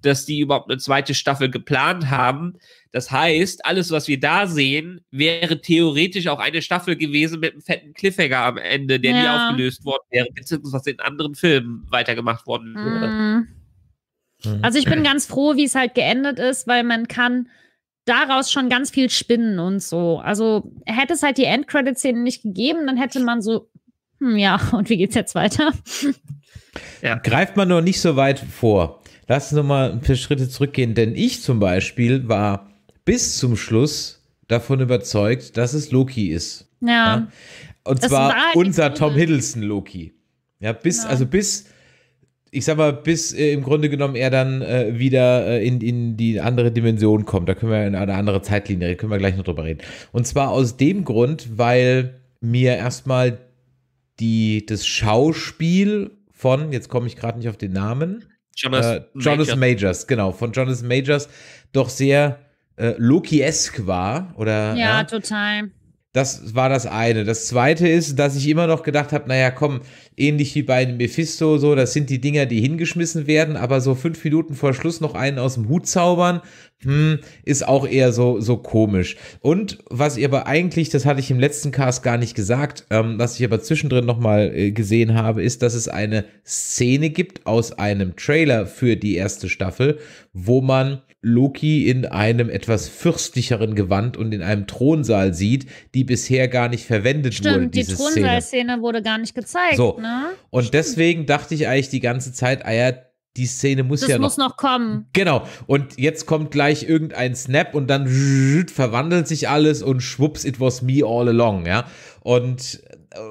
dass die überhaupt eine zweite Staffel geplant haben. Das heißt, alles, was wir da sehen, wäre theoretisch auch eine Staffel gewesen mit einem fetten Cliffhanger am Ende, der nie Ja. aufgelöst worden wäre, beziehungsweise in anderen Filmen weitergemacht worden wäre. Mm. Also ich bin ganz froh, wie es halt geendet ist, weil man kann daraus schon ganz viel spinnen und so. Also hätte es halt die Endcredit-Szene nicht gegeben, dann hätte man so, hm, ja, und wie geht's jetzt weiter? Greift man noch nicht so weit vor. Lass uns noch mal ein paar Schritte zurückgehen, denn ich zum Beispiel war bis zum Schluss davon überzeugt, dass es Loki ist. Ja. Ja. Und Das zwar war halt unser Tom. Hiddleston Loki. Ja, bis, Genau. also bis, ich sag mal, bis äh, im Grunde genommen er dann äh, wieder äh, in, in die andere Dimension kommt. Da können wir in eine andere Zeitlinie, da können wir gleich noch drüber reden. Und zwar aus dem Grund, weil mir erstmal die, das Schauspiel von, jetzt komme ich gerade nicht auf den Namen, Jonas, äh, Jonathan Majors. Majors, genau, von Jonathan Majors doch sehr äh, Loki-esk war. Oder, ja, total. Das war das eine. Das zweite ist, dass ich immer noch gedacht habe, naja, komm, ähnlich wie bei Mephisto, so, das sind die Dinger, die hingeschmissen werden, aber so fünf Minuten vor Schluss noch einen aus dem Hut zaubern, hm, ist auch eher so, so komisch. Und was ich aber eigentlich, das hatte ich im letzten Cast gar nicht gesagt, ähm, was ich aber zwischendrin nochmal äh, gesehen habe, ist, dass es eine Szene gibt aus einem Trailer für die erste Staffel, wo man Loki in einem etwas fürstlicheren Gewand und in einem Thronsaal sieht, die bisher gar nicht verwendet wurde, Stimmt, die diese Szene. Thronsaalszene wurde gar nicht gezeigt, So. ne? Und deswegen dachte ich eigentlich die ganze Zeit, ah ja, die Szene muss Das ja muss noch noch kommen. Genau. Und jetzt kommt gleich irgendein Snap und dann verwandelt sich alles und schwupps, it was me all along, ja. Und,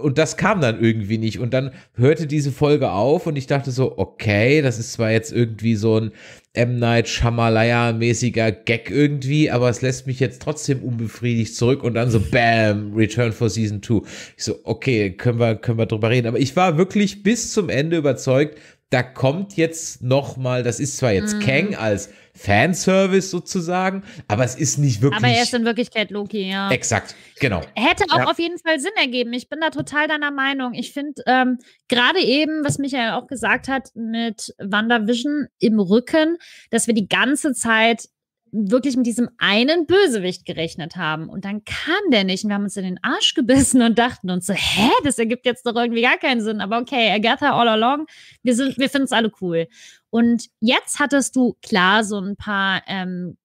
und das kam dann irgendwie nicht. Und dann hörte diese Folge auf und ich dachte so, okay, das ist zwar jetzt irgendwie so ein M. Night Shyamalan-mäßiger Gag irgendwie, aber es lässt mich jetzt trotzdem unbefriedigt zurück und dann so, bam, Return for Season 2. Ich so, okay, können wir, können wir drüber reden. Aber ich war wirklich bis zum Ende überzeugt, da kommt jetzt noch mal, das ist zwar jetzt Mhm. Kang als Fanservice sozusagen, aber es ist nicht wirklich Aber er ist in Wirklichkeit Loki, ja. exakt, genau. Hätte auch Ja. auf jeden Fall Sinn ergeben. Ich bin da total deiner Meinung. Ich finde ähm, gerade eben, was Michael auch gesagt hat, mit WandaVision im Rücken, dass wir die ganze Zeit wirklich mit diesem einen Bösewicht gerechnet haben. Und dann kam der nicht. Und wir haben uns in den Arsch gebissen und dachten uns so, hä, das ergibt jetzt doch irgendwie gar keinen Sinn. Aber okay, Agatha all along, wir, sind, wir finden es alle cool. Und jetzt hattest du klar so ein paar ähm,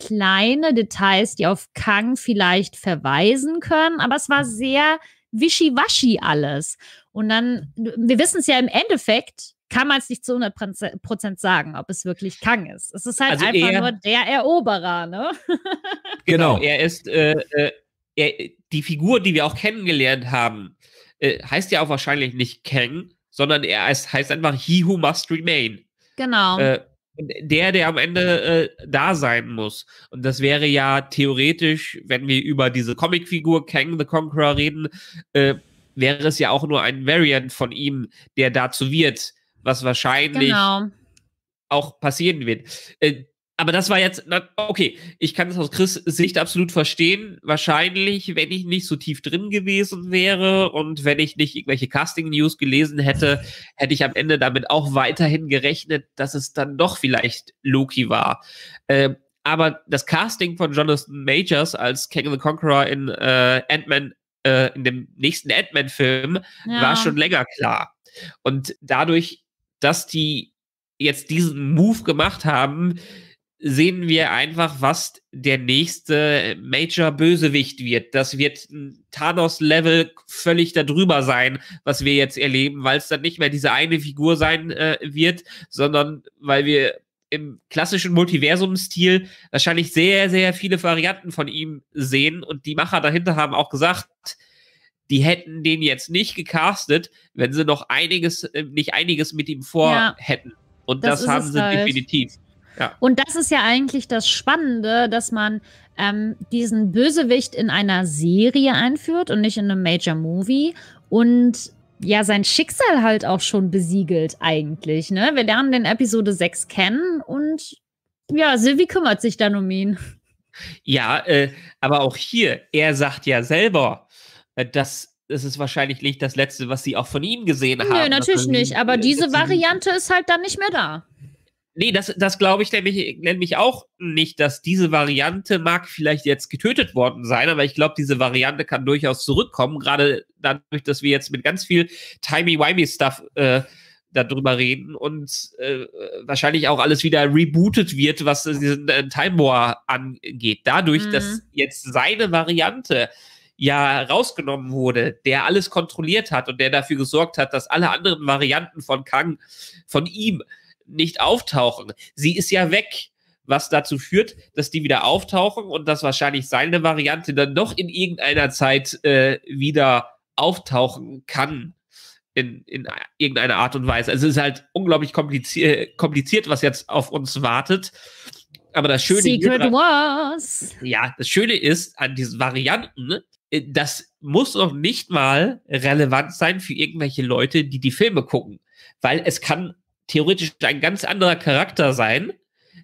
kleine Details, die auf Kang vielleicht verweisen können, aber es war sehr wischiwaschi alles. Und dann, wir wissen es ja im Endeffekt, kann man es nicht zu 100 Prozent sagen, ob es wirklich Kang ist. Es ist halt Also einfach eher- nur der Eroberer, ne? Genau. Er ist, äh, äh, er, die Figur, die wir auch kennengelernt haben, äh, heißt ja auch wahrscheinlich nicht Kang, sondern er heißt, heißt einfach He Who Must Remain. Genau. Äh, der, der am Ende äh, da sein muss. Und das wäre ja theoretisch, wenn wir über diese Comicfigur Kang the Conqueror reden, äh, wäre es ja auch nur ein Variant von ihm, der dazu wird, was wahrscheinlich genau. auch passieren wird. Äh, aber das war jetzt, okay, ich kann es aus Chris Sicht absolut verstehen. Wahrscheinlich, wenn ich nicht so tief drin gewesen wäre und wenn ich nicht irgendwelche Casting-News gelesen hätte, hätte ich am Ende damit auch weiterhin gerechnet, dass es dann doch vielleicht Loki war. Ähm, aber das Casting von Jonathan Majors als King the Conqueror in äh, Ant-Man, äh, in dem nächsten Ant-Man-Film, Ja. war schon länger klar. Und dadurch, dass die jetzt diesen Move gemacht haben, sehen wir einfach, was der nächste Major Bösewicht wird. Das wird ein Thanos-Level völlig darüber sein, was wir jetzt erleben, weil es dann nicht mehr diese eine Figur sein äh, wird, sondern weil wir im klassischen Multiversum-Stil wahrscheinlich sehr, sehr viele Varianten von ihm sehen und die Macher dahinter haben auch gesagt, die hätten den jetzt nicht gecastet, wenn sie noch einiges, äh, nicht einiges mit ihm vor Ja. hätten. Und Das das, haben sie halt. definitiv. Und das ist ja eigentlich das Spannende, dass man ähm, diesen Bösewicht in einer Serie einführt und nicht in einem Major Movie und ja sein Schicksal halt auch schon besiegelt eigentlich. Ne? Wir lernen den Episode 6 kennen und ja, Sylvie kümmert sich dann um ihn. Ja, äh, aber auch hier, er sagt ja selber, äh, dass es ist wahrscheinlich nicht das Letzte, was sie auch von ihm gesehen haben. Nö, natürlich nicht, aber äh, diese Variante ist halt dann nicht mehr da. Nee, das, das glaube ich nämlich, nämlich auch nicht, dass diese Variante mag vielleicht jetzt getötet worden sein, aber ich glaube, diese Variante kann durchaus zurückkommen, gerade dadurch, dass wir jetzt mit ganz viel Timey-Wimey-Stuff äh, darüber reden und äh, wahrscheinlich auch alles wieder rebootet wird, was diesen äh, Time War angeht. Dadurch, Mhm. dass jetzt seine Variante ja rausgenommen wurde, der alles kontrolliert hat und der dafür gesorgt hat, dass alle anderen Varianten von Kang von ihm nicht auftauchen. Sie ist ja weg, was dazu führt, dass die wieder auftauchen und dass wahrscheinlich seine Variante dann noch in irgendeiner Zeit äh, wieder auftauchen kann. In, in irgendeiner Art und Weise. Also es ist halt unglaublich kompliziert, kompliziert, was jetzt auf uns wartet. Aber das Schöne Secret Wars. ja, das Schöne ist an diesen Varianten, äh, das muss noch nicht mal relevant sein für irgendwelche Leute, die die Filme gucken. Weil es kann theoretisch ein ganz anderer Charakter sein,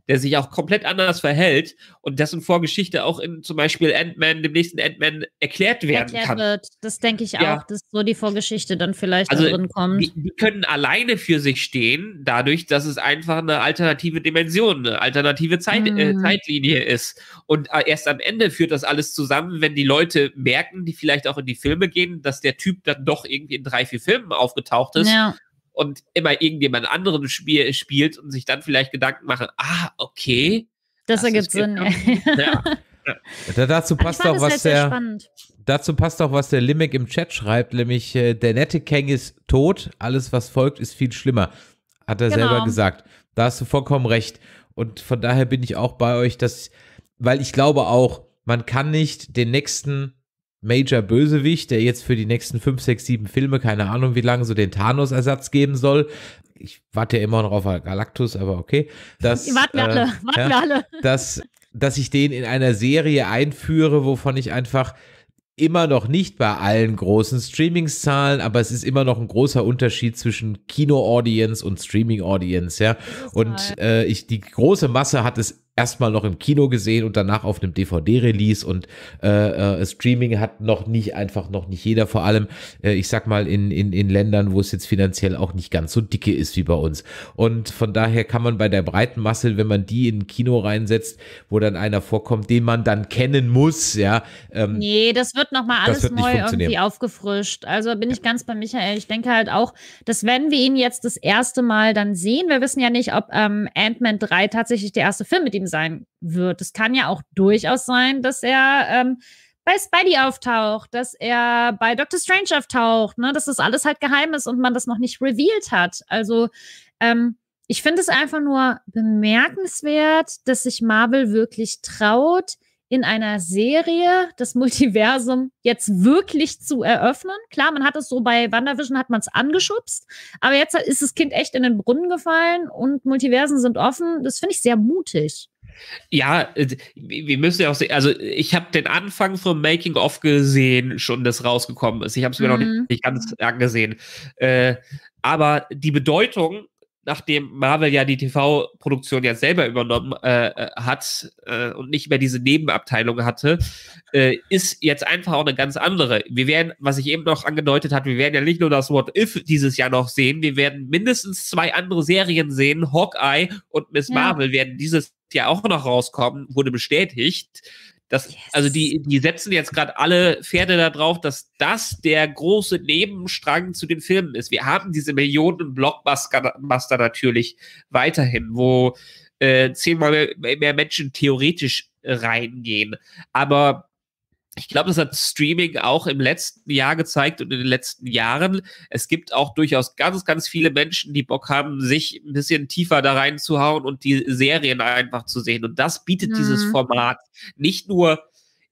der sich auch komplett anders verhält und dessen Vorgeschichte auch in zum Beispiel Ant-Man, dem nächsten Ant-Man, erklärt werden Erklärt kann. wird. Das denke ich Ja. auch, dass so die Vorgeschichte dann vielleicht Also, drin kommt. Die, die können alleine für sich stehen, dadurch, dass es einfach eine alternative Dimension, eine alternative Zeit, äh, Mhm. Zeitlinie ist. Und äh, erst am Ende führt das alles zusammen, wenn die Leute merken, die vielleicht auch in die Filme gehen, dass der Typ dann doch irgendwie in drei, vier Filmen aufgetaucht ist Ja. Und immer irgendjemand anderen spiel, spielt und sich dann vielleicht Gedanken machen, ah, okay. Das, Das ergibt Sinn. genau- Ja. Da, dazu passt auch, was halt der, spannend. dazu passt auch, was der Limmick im Chat schreibt, nämlich äh, der nette Kang ist tot, alles was folgt ist viel schlimmer. Hat er Genau. selber gesagt. Da hast du vollkommen recht. Und von daher bin ich auch bei euch, dass, weil ich glaube auch, man kann nicht den nächsten Major Bösewicht, der jetzt für die nächsten 5, 6, 7 Filme, keine Ahnung wie lange, so den Thanos-Ersatz geben soll. Ich warte ja immer noch auf Galactus, aber okay. Das, Warten wir äh, alle, warten ja wir alle. dass, dass ich den in einer Serie einführe, wovon ich einfach, immer noch nicht bei allen großen Streamingszahlen, aber es ist immer noch ein großer Unterschied zwischen Kino-Audience und Streaming-Audience, ja. Und äh, ich, die große Masse hat es erstmal noch im Kino gesehen und danach auf einem DVD-Release und äh, äh, Streaming hat noch nicht, einfach noch nicht jeder, vor allem, äh, ich sag mal, in, in, in Ländern, wo es jetzt finanziell auch nicht ganz so dicke ist wie bei uns. Und von daher kann man bei der breiten Masse, wenn man die in ein Kino reinsetzt, wo dann einer vorkommt, den man dann kennen muss, ja. Ähm, nee, das wird nochmal alles neu irgendwie aufgefrischt. Also bin ich ganz bei Michael. Ich denke halt auch, dass wenn wir ihn jetzt das erste Mal dann sehen, wir wissen ja nicht, ob ähm, Ant-Man 3 tatsächlich der erste Film mit ihm sein wird. Es kann ja auch durchaus sein, dass er ähm, bei Spidey auftaucht, dass er bei Doctor Strange auftaucht, ne? dass das alles halt geheim ist und man das noch nicht revealed hat. Also ähm, ich finde es einfach nur bemerkenswert, dass sich Marvel wirklich traut, in einer Serie das Multiversum jetzt wirklich zu eröffnen. Klar, man hat es so bei WandaVision hat man es angeschubst, aber jetzt ist das Kind echt in den Brunnen gefallen und Multiversen sind offen. Das finde ich sehr mutig. Ja, äh, wir müssen ja auch sehen, also ich habe den Anfang vom Making of gesehen, schon das rausgekommen ist. Ich habe es mir mhm. noch nicht, nicht ganz angesehen. Äh, aber die Bedeutung nachdem Marvel ja die TV-Produktion ja selber übernommen äh, äh, hat äh, und nicht mehr diese Nebenabteilung hatte, äh, ist jetzt einfach auch eine ganz andere. Wir werden, was ich eben noch angedeutet habe, wir werden ja nicht nur das What If dieses Jahr noch sehen, wir werden mindestens zwei andere Serien sehen. Hawkeye und Miss ja. Marvel werden dieses Jahr auch noch rauskommen, wurde bestätigt. Das, yes. Also die, die setzen jetzt gerade alle Pferde da drauf, dass das der große Nebenstrang zu den Filmen ist. Wir haben diese Millionen Blockbuster natürlich weiterhin, wo äh, zehnmal mehr Menschen theoretisch reingehen. Aber ich glaube, das hat Streaming auch im letzten Jahr gezeigt und in den letzten Jahren. Es gibt auch durchaus ganz, ganz viele Menschen, die Bock haben, sich ein bisschen tiefer da reinzuhauen und die Serien einfach zu sehen. Und das bietet mhm. dieses Format. Nicht nur,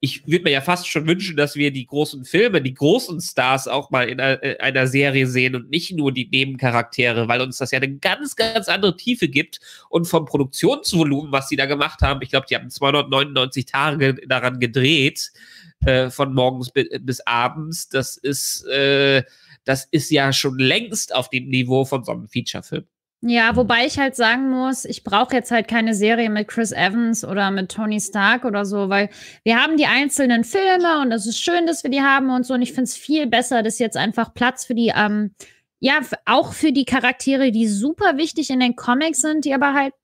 ich würde mir ja fast schon wünschen, dass wir die großen Filme, die großen Stars auch mal in einer, äh, einer Serie sehen und nicht nur die Nebencharaktere, weil uns das ja eine ganz, ganz andere Tiefe gibt. Und vom Produktionsvolumen, was sie da gemacht haben, ich glaube, die haben 299 Tage daran gedreht äh, von morgens bis abends, das ist, äh, das ist ja schon längst auf dem Niveau von so einem Feature-Film. Ja, wobei ich halt sagen muss, ich brauche jetzt halt keine Serie mit Chris Evans oder mit Tony Stark oder so, weil wir haben die einzelnen Filme und es ist schön, dass wir die haben und so. Und ich finde es viel besser, dass jetzt einfach Platz für die, ähm, ja, auch für die Charaktere, die super wichtig in den Comics sind, die aber halt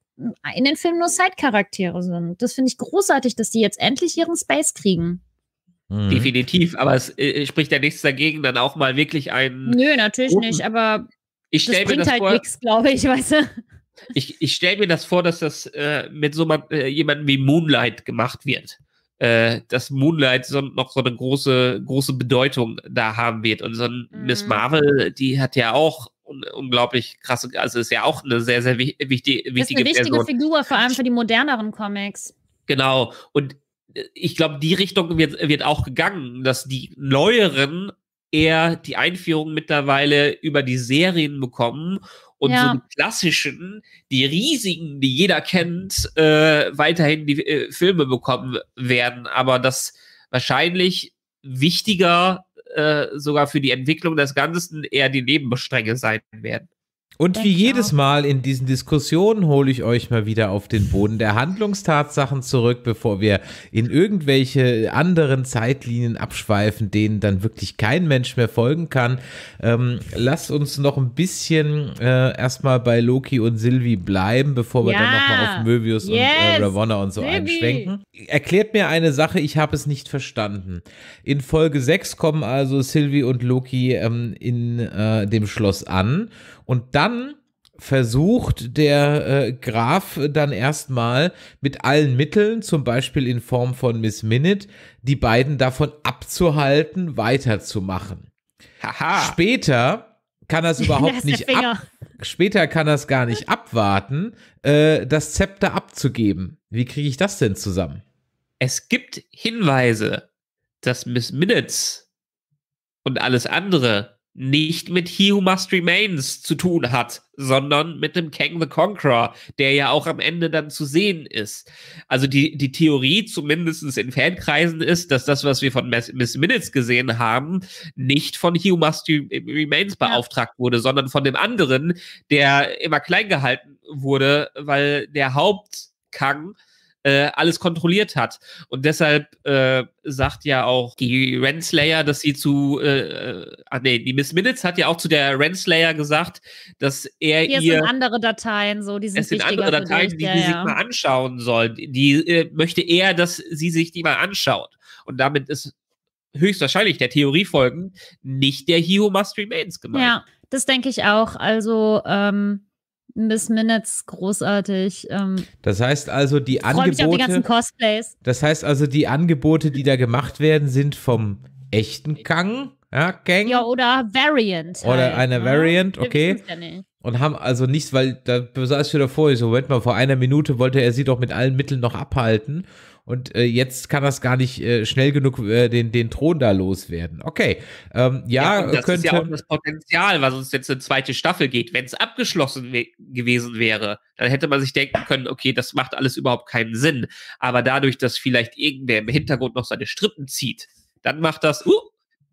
in den Filmen nur Side-Charaktere sind. Das finde ich großartig, dass die jetzt endlich ihren Space kriegen. Mhm. Definitiv, aber es äh, spricht ja nichts dagegen, dann auch mal wirklich einen. Nö, natürlich nicht, aber ich das bringt mir das halt nichts, glaube ich, weißt du. Ich, ich stelle mir das vor, dass das äh, mit so man, äh, jemandem wie Moonlight gemacht wird. Äh, dass Moonlight so, noch so eine große, große Bedeutung da haben wird. Und so ein mhm. Miss Marvel, die hat ja auch un unglaublich krasse, also ist ja auch eine sehr, sehr wichtige, wichtige Das ist eine wichtige Person. Figur, vor allem für die moderneren Comics. Genau. Und ich glaube, die Richtung wird, wird auch gegangen, dass die neueren eher die Einführung mittlerweile über die Serien bekommen und ja. so die klassischen, die riesigen, die jeder kennt, äh, weiterhin die äh, Filme bekommen werden. Aber das wahrscheinlich wichtiger äh, sogar für die Entwicklung des Ganzen eher die Nebenstränge sein werden. Und wie jedes Mal in diesen Diskussionen hole ich euch mal wieder auf den Boden der Handlungstatsachen zurück, bevor wir in irgendwelche anderen Zeitlinien abschweifen, denen dann wirklich kein Mensch mehr folgen kann. Ähm, lasst uns noch ein bisschen äh, erstmal bei Loki und Sylvie bleiben, bevor wir ja. dann nochmal auf Möbius yes. und äh, Ravonna und so Sylvie. einschwenken. Erklärt mir eine Sache, ich habe es nicht verstanden. In Folge 6 kommen also Sylvie und Loki ähm, in äh, dem Schloss an und dann versucht der äh, Graf dann erstmal mit allen Mitteln, zum Beispiel in Form von Miss Minute, die beiden davon abzuhalten, weiterzumachen. Haha. Später kann er es überhaupt nicht ab. Später kann er es gar nicht abwarten, äh, das Zepter abzugeben. Wie kriege ich das denn zusammen? Es gibt Hinweise, dass Miss Minutes und alles andere nicht mit He Who Must Remains zu tun hat, sondern mit dem Kang the Conqueror, der ja auch am Ende dann zu sehen ist. Also die, die Theorie, zumindest in Fankreisen, ist, dass das, was wir von Miss Minutes gesehen haben, nicht von He Who Must Remains beauftragt ja. wurde, sondern von dem anderen, der immer klein gehalten wurde, weil der Haupt-Kang äh, alles kontrolliert hat. Und deshalb äh, sagt ja auch die Renslayer, dass sie zu, äh, ah nee, die Miss Minutes hat ja auch zu der Renslayer gesagt, dass er Hier ihr... Es sind andere Dateien, so, die sind Es sind andere Dateien, dich, die ja, sie ja. sich mal anschauen sollen. Die äh, möchte er, dass sie sich die mal anschaut. Und damit ist höchstwahrscheinlich der Theorie folgen nicht der He Who Must Remains gemeint. Ja, das denke ich auch. Also, ähm, Miss Minutes großartig. Ähm, das heißt also, die Angebote. Mich auf die ganzen Cosplays. Das heißt also, die Angebote, die da gemacht werden, sind vom echten Kang. Ja, Gang. Ja, oder Variant. Halt, oder eine ne? Variant, okay. Ja und haben also nichts, weil da saß ich wieder vor, ich so, Moment mal, vor einer Minute wollte er sie doch mit allen Mitteln noch abhalten und äh, jetzt kann das gar nicht äh, schnell genug äh, den, den Thron da loswerden. Okay, ähm, ja, ja das könnte, ist ja auch das Potenzial, was uns jetzt eine zweite Staffel geht. Wenn es abgeschlossen we gewesen wäre, dann hätte man sich denken können, okay, das macht alles überhaupt keinen Sinn. Aber dadurch, dass vielleicht irgendwer im Hintergrund noch seine Strippen zieht, dann macht das, uh,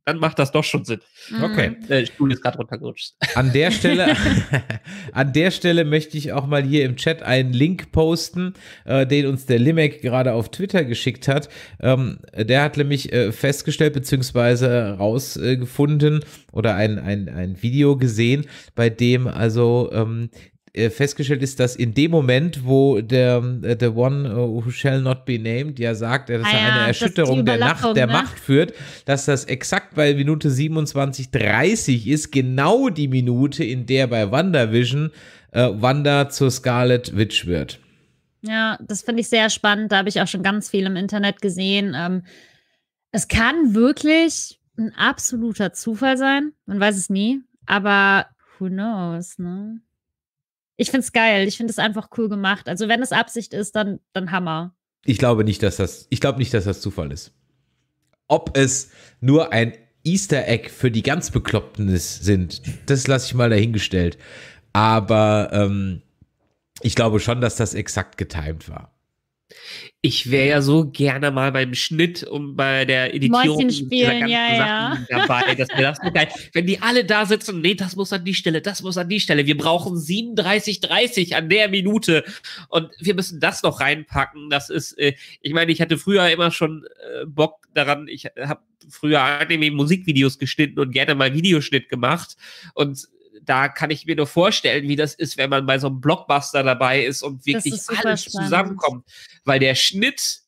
dann macht das doch schon Sinn. Mhm. Okay. Der Stuhl ist gerade runtergerutscht. An der Stelle, an der Stelle möchte ich auch mal hier im Chat einen Link posten, äh, den uns der Limek gerade auf Twitter geschickt hat. Ähm, der hat nämlich äh, festgestellt bzw. rausgefunden oder ein, ein, ein Video gesehen, bei dem also ähm, äh, festgestellt ist, dass in dem Moment, wo der äh, The One äh, Who Shall Not Be Named ja sagt, dass ah, er eine Erschütterung der Nacht, der ne? Macht führt, dass das exakt bei Minute 27,30 ist, genau die Minute, in der bei WandaVision äh, Wanda zur Scarlet Witch wird. Ja, das finde ich sehr spannend. Da habe ich auch schon ganz viel im Internet gesehen. Ähm, es kann wirklich ein absoluter Zufall sein. Man weiß es nie. Aber who knows, ne? Ich finde es geil. Ich finde es einfach cool gemacht. Also wenn es Absicht ist, dann, dann Hammer. Ich glaube nicht, dass das, ich glaube nicht, dass das Zufall ist. Ob es nur ein Easter Egg für die ganz Bekloppten sind, das lasse ich mal dahingestellt. Aber ähm, ich glaube schon, dass das exakt getimed war. Ich wäre ja so gerne mal beim Schnitt und bei der Editierung dieser ganzen ja, Sachen ja. dabei. Das wäre das so geil. Wenn die alle da sitzen, nee, das muss an die Stelle, das muss an die Stelle. Wir brauchen 37,30 an der Minute und wir müssen das noch reinpacken. Das ist, äh, ich meine, ich hatte früher immer schon äh, Bock daran. Ich habe früher Anime-Musikvideos geschnitten und gerne mal Videoschnitt gemacht und da kann ich mir nur vorstellen, wie das ist, wenn man bei so einem Blockbuster dabei ist und wirklich ist alles spannend. zusammenkommt. Weil der Schnitt,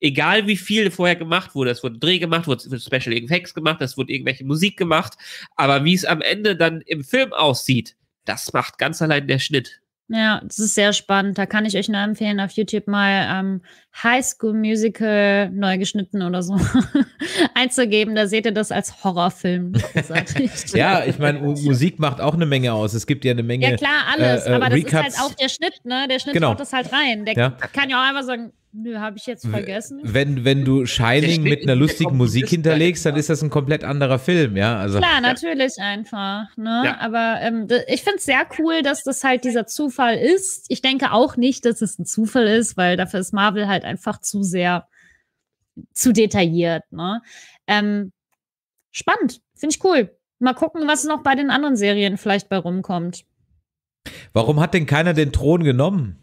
egal wie viel vorher gemacht wurde, es wurde Dreh gemacht, wurde Special Effects gemacht, es wurde irgendwelche Musik gemacht, aber wie es am Ende dann im Film aussieht, das macht ganz allein der Schnitt. Ja, das ist sehr spannend. Da kann ich euch nur empfehlen, auf YouTube mal ähm, High School Musical neu geschnitten oder so einzugeben. Da seht ihr das als Horrorfilm. ja, ich meine, Musik macht auch eine Menge aus. Es gibt ja eine Menge. Ja, klar, alles. Äh, äh, aber das Recuts. ist halt auch der Schnitt, ne? Der Schnitt genau. das halt rein. Der ja. kann ja auch einfach sagen, Nö, habe ich jetzt vergessen. Wenn, wenn du Shining mit einer lustigen Musik hinterlegst, dann ist das ein komplett anderer Film, ja. Also, Klar, natürlich ja. einfach. Ne? Ja. Aber ähm, ich finde es sehr cool, dass das halt dieser Zufall ist. Ich denke auch nicht, dass es ein Zufall ist, weil dafür ist Marvel halt einfach zu sehr zu detailliert. Ne? Ähm, spannend, finde ich cool. Mal gucken, was noch bei den anderen Serien vielleicht bei rumkommt. Warum hat denn keiner den Thron genommen?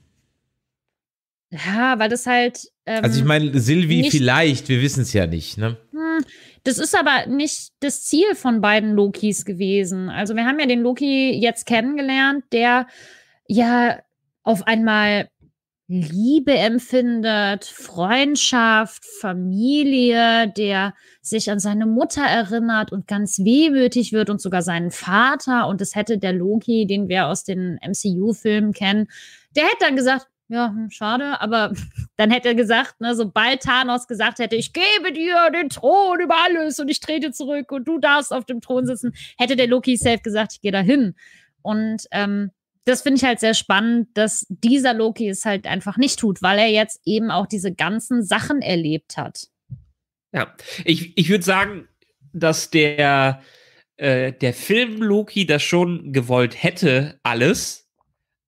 Ja, weil das halt. Ähm, also ich meine, Sylvie vielleicht, wir wissen es ja nicht, ne? Hm, das ist aber nicht das Ziel von beiden Lokis gewesen. Also wir haben ja den Loki jetzt kennengelernt, der ja auf einmal Liebe empfindet, Freundschaft, Familie, der sich an seine Mutter erinnert und ganz wehmütig wird und sogar seinen Vater. Und das hätte der Loki, den wir aus den MCU-Filmen kennen, der hätte dann gesagt, ja, hm, schade, aber dann hätte er gesagt, ne, sobald Thanos gesagt hätte, ich gebe dir den Thron über alles und ich trete zurück und du darfst auf dem Thron sitzen, hätte der Loki safe gesagt, ich gehe dahin. Und ähm, das finde ich halt sehr spannend, dass dieser Loki es halt einfach nicht tut, weil er jetzt eben auch diese ganzen Sachen erlebt hat. Ja, ich, ich würde sagen, dass der äh, der Film Loki das schon gewollt hätte, alles,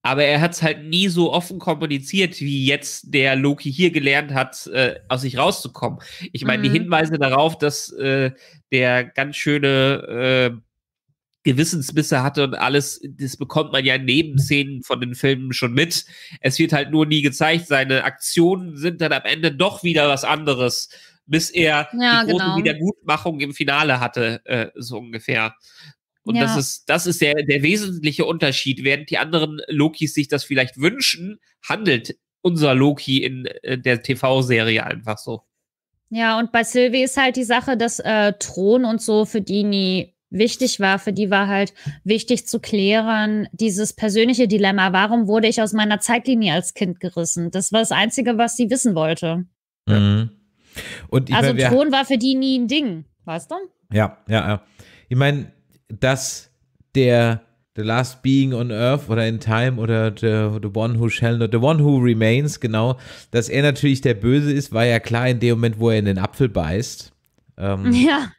aber er hat es halt nie so offen kommuniziert, wie jetzt der Loki hier gelernt hat, äh, aus sich rauszukommen. Ich meine, Mhm. die Hinweise darauf, dass äh, der ganz schöne äh, Gewissensbisse hatte und alles, das bekommt man ja in Nebenszenen von den Filmen schon mit. Es wird halt nur nie gezeigt. Seine Aktionen sind dann am Ende doch wieder was anderes, bis er Ja, die große genau. Wiedergutmachung im Finale hatte, äh, so ungefähr. Und Ja. das ist, das ist der, der wesentliche Unterschied. Während die anderen Lokis sich das vielleicht wünschen, handelt unser Loki in äh, der TV-Serie einfach so. Ja, und bei Sylvie ist halt die Sache, dass äh, Thron und so für die nie wichtig war. Für die war halt wichtig zu klären, dieses persönliche Dilemma. Warum wurde ich aus meiner Zeitlinie als Kind gerissen? Das war das Einzige, was sie wissen wollte. Mhm. Und ich also mein, Thron war für die nie ein Ding, weißt du? Ja, ja, ja. Ich meine, dass der The Last Being on Earth oder in Time oder the, the One Who Shall Not, The One Who Remains, genau, dass er natürlich der Böse ist, war ja klar in dem Moment, wo er in den Apfel beißt. Ähm, Ja.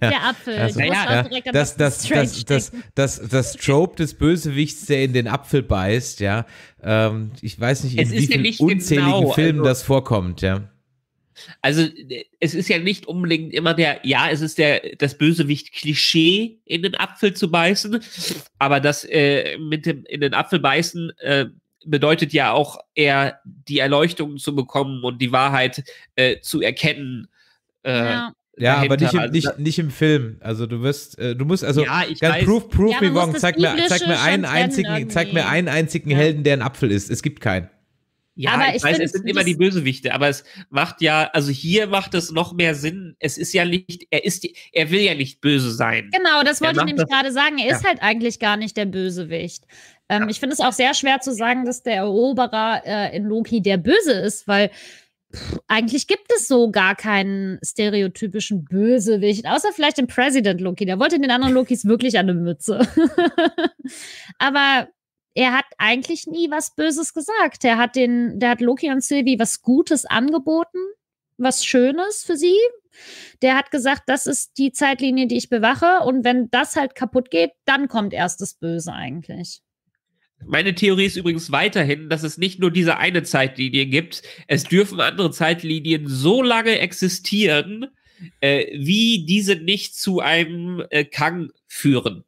Ja. Der Apfel. Also, ja, an das, das, das, das, das, das Trope des Bösewichts, der in den Apfel beißt, ja. Ähm, ich weiß nicht, in Es wie ist ja vielen nicht unzähligen genau, Filmen also- das vorkommt, ja. Also äh, es ist ja nicht unbedingt immer der, ja, es ist der das Bösewicht-Klischee, in den Apfel zu beißen, aber das äh, mit dem in den Apfel beißen äh, bedeutet ja auch eher die Erleuchtung zu bekommen und die Wahrheit äh, zu erkennen. Äh, Ja. Ja, aber nicht im, Also nicht, nicht im Film. Also du wirst, äh, du musst, also Ja, ich ganz weiß. proof, proof Ja, me wrong. Zeig mir, zeig mir einen einzigen, zeig mir einen einzigen Ja. Helden, der ein Apfel ist. Es gibt keinen. Ja, Aber ich, ich weiß, find, es sind immer die Bösewichte, aber es macht ja, also hier macht es noch mehr Sinn. Es ist ja nicht, er ist, er will ja nicht böse sein. Genau, das wollte ich nämlich gerade sagen. Er ist halt eigentlich gar nicht der Bösewicht. Ähm, Ich finde es auch sehr schwer zu sagen, dass der Eroberer äh, in Loki der Böse ist, weil pff, eigentlich gibt es so gar keinen stereotypischen Bösewicht, außer vielleicht den President Loki. Der wollte den anderen Lokis wirklich an eine Mütze. Aber er hat eigentlich nie was Böses gesagt. Er hat den, der hat Loki und Sylvie was Gutes angeboten, was Schönes für sie. Der hat gesagt, das ist die Zeitlinie, die ich bewache. Und wenn das halt kaputt geht, dann kommt erst das Böse eigentlich. Meine Theorie ist übrigens weiterhin, dass es nicht nur diese eine Zeitlinie gibt. Es dürfen andere Zeitlinien so lange existieren, äh, wie diese nicht zu einem äh, Kang führen.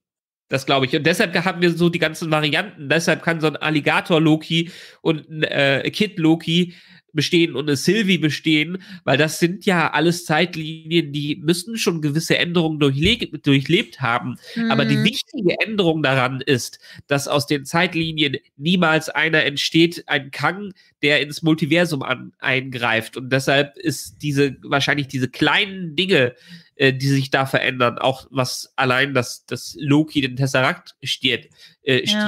Das glaube ich. Und deshalb haben wir so die ganzen Varianten. Deshalb kann so ein Alligator-Loki und ein äh, Kid-Loki bestehen und eine Sylvie bestehen, weil das sind ja alles Zeitlinien, die müssen schon gewisse Änderungen durchle durchlebt haben. Aber die Mhm. wichtige Änderung daran ist, dass aus den Zeitlinien niemals einer entsteht, ein Kang, der ins Multiversum an, eingreift. Und deshalb ist diese, wahrscheinlich diese kleinen Dinge, äh, die sich da verändern, auch was allein das, das Loki den Tesseract stiert, äh, Ja.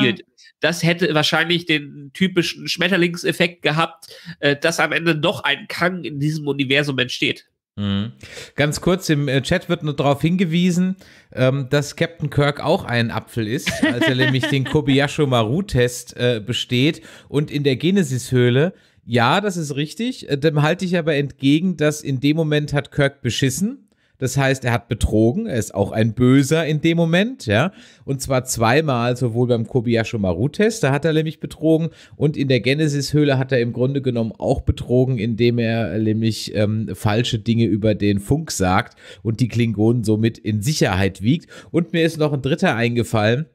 Das hätte wahrscheinlich den typischen Schmetterlingseffekt gehabt, äh, dass am Ende doch ein Kang in diesem Universum entsteht. Mhm. Ganz kurz, im äh, Chat wird nur darauf hingewiesen, ähm, dass Captain Kirk auch ein Apfel ist, als er nämlich den Kobayashi Maru-Test äh, besteht und in der Genesis-Höhle. Ja, das ist richtig. Äh, Dem halte ich aber entgegen, dass in dem Moment hat Kirk beschissen. Das heißt, er hat betrogen, er ist auch ein Böser in dem Moment, ja. Und zwar zweimal, sowohl beim Kobayashi Maru-Test, da hat er nämlich betrogen, und in der Genesis-Höhle hat er im Grunde genommen auch betrogen, indem er nämlich ähm, falsche Dinge über den Funk sagt und die Klingonen somit in Sicherheit wiegt. Und mir ist noch ein dritter eingefallen.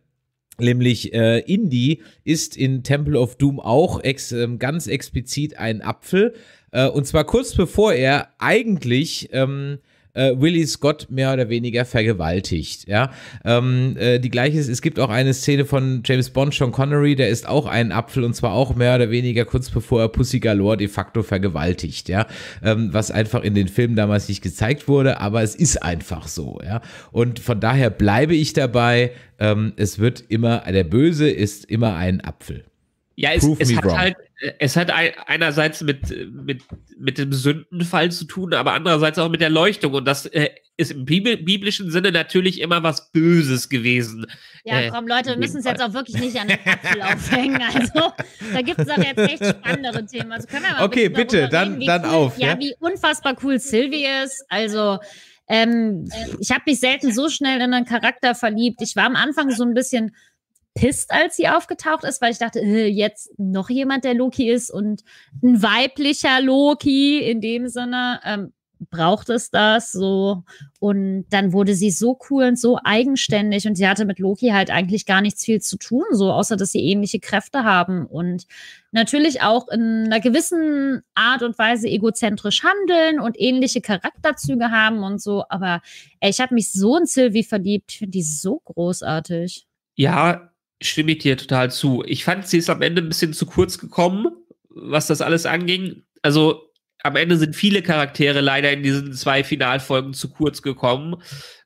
Nämlich äh, Indy ist in Temple of Doom auch ex, ähm, ganz explizit ein Apfel. Äh, und zwar kurz bevor er eigentlich ähm, äh, Willie Scott mehr oder weniger vergewaltigt. Ja, ähm, äh, die gleiche, es gibt auch eine Szene von James Bond, Sean Connery, der ist auch ein Apfel und zwar auch mehr oder weniger kurz bevor er Pussy Galore de facto vergewaltigt. Ja, ähm, was einfach in den Filmen damals nicht gezeigt wurde, aber es ist einfach so. Ja, und von daher bleibe ich dabei. Ähm, es wird immer, der Böse ist immer ein Apfel. Ja, es, es hat wrong. halt, es hat ein, einerseits mit, mit, mit dem Sündenfall zu tun, aber andererseits auch mit der Leuchtung. Und das äh, ist im Bibel, biblischen Sinne natürlich immer was Böses gewesen. Ja, Äh, komm, Leute, wir müssen es jetzt auch wirklich nicht an den Apfel aufhängen. Also, da gibt es auch jetzt echt spannendere Themen. Also können wir mal Okay, bitte, dann- reden, wie dann cool, auf, Ja, ja? wie unfassbar cool Sylvie ist. Also, Ähm, ich habe mich selten so schnell in einen Charakter verliebt. Ich war am Anfang so ein bisschen pisst, als sie aufgetaucht ist, weil ich dachte, äh, jetzt noch jemand, der Loki ist und ein weiblicher Loki in dem Sinne. Ähm, braucht es das so und dann wurde sie so cool und so eigenständig und sie hatte mit Loki halt eigentlich gar nichts viel zu tun, so außer dass sie ähnliche Kräfte haben und natürlich auch in einer gewissen Art und Weise egozentrisch handeln und ähnliche Charakterzüge haben und so, aber ey, ich habe mich so in Sylvie verliebt, ich finde die so großartig. Ja, stimme ich dir total zu. Ich fand, sie ist am Ende ein bisschen zu kurz gekommen, was das alles anging. Also am Ende sind viele Charaktere leider in diesen zwei Finalfolgen zu kurz gekommen.